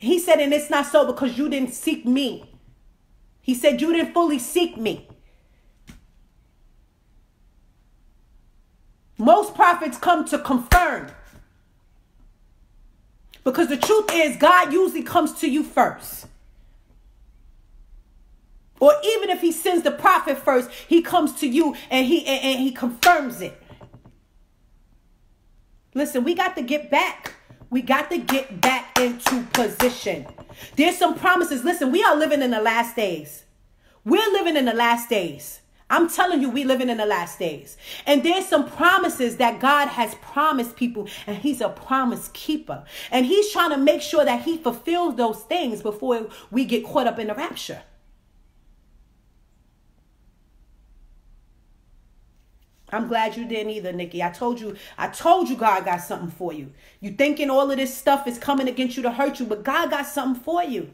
He said, and it's not so because you didn't seek me. He said, You didn't fully seek me. Most prophets come to confirm. Because the truth is, God usually comes to you first. Or even if he sends the prophet first, he comes to you and he and, and he confirms it. Listen, we got to get back. We got to get back into position. There's some promises. Listen, we are living in the last days. We're living in the last days. I'm telling you, we living in the last days. And there's some promises that God has promised people, and He's a promise keeper. And He's trying to make sure that He fulfills those things before we get caught up in the rapture. I'm glad you didn't either, Nikki. I told you, I told you God got something for you. You thinking all of this stuff is coming against you to hurt you, but God got something for you.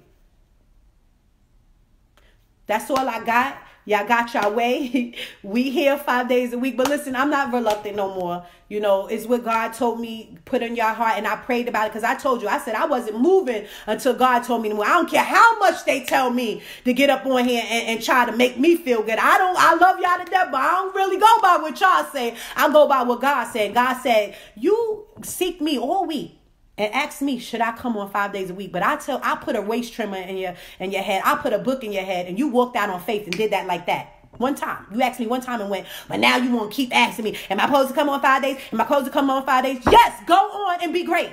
That's all I got. Y'all got your way. we here five days a week. But listen, I'm not reluctant no more. You know, it's what God told me, put in your heart. And I prayed about it because I told you, I said I wasn't moving until God told me to move. I don't care how much they tell me to get up on here and, and try to make me feel good. I don't, I love y'all to death, but I don't really go by what y'all say. I go by what God said. God said, you seek me all week and ask me, should I come on five days a week? But I tell, I put a waist trimmer in your in your head. I put a book in your head, and you walked out on faith and did that like that. One time. You asked me one time and went, but now you want to keep asking me, am I supposed to come on five days? Am I supposed to come on five days? Yes, go on and be great.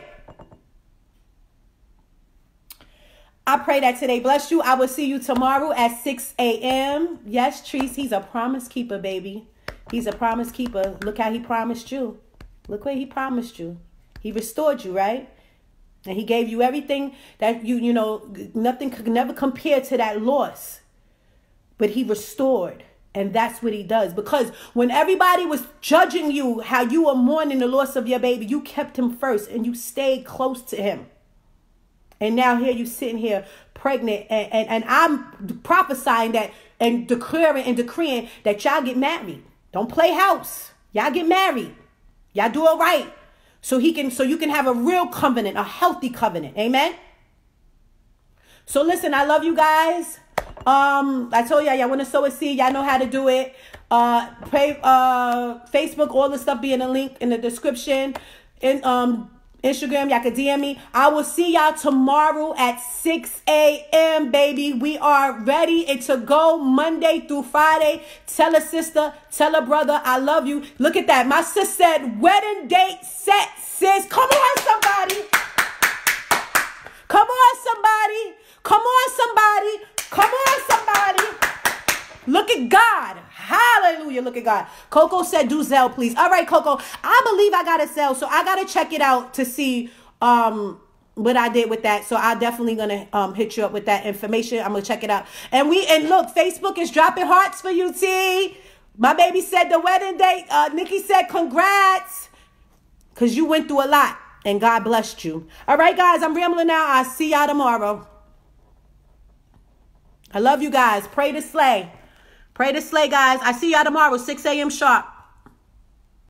I pray that today bless you. I will see you tomorrow at 6 a.m. Yes, Treese, he's a promise keeper, baby. He's a promise keeper. Look how he promised you. Look where he promised you. He restored you, right? And he gave you everything that you, you know, nothing could never compare to that loss. But he restored. And that's what he does. Because when everybody was judging you, how you were mourning the loss of your baby, you kept him first and you stayed close to him. And now here you sitting here pregnant, and, and, and I'm prophesying that and declaring and decreeing that y'all get married. Don't play house. Y'all get married. Y'all do it right so he can so you can have a real covenant a healthy covenant. Amen? So listen i love you guys. Um i told y'all y'all want to sow a seed y'all know how to do it. Uh pray uh facebook all the stuff be in link in the description. And um Instagram, y'all can DM me. I will see y'all tomorrow at 6 a.m., baby. We are ready to go Monday through Friday. Tell a sister, tell a brother, I love you. Look at that. My sis said, wedding date set, sis. Come on, somebody. Come on, somebody. Come on, somebody. Come on, somebody. Look at God. Hallelujah. Look at God. Coco said, do Zelle, please. All right, Coco. I believe I got a Zelle, so I got to check it out to see um what I did with that. So I'm definitely gonna um hit you up with that information. I'm gonna check it out. And we and look, Facebook is dropping hearts for you, T. My baby said the wedding date. Uh Nikki said congrats. Cause you went through a lot. And God blessed you. All right, guys, I'm rambling now. I'll see y'all tomorrow. I love you guys. Pray to slay. Pray to slay, guys. I see y'all tomorrow, 6 a.m. sharp.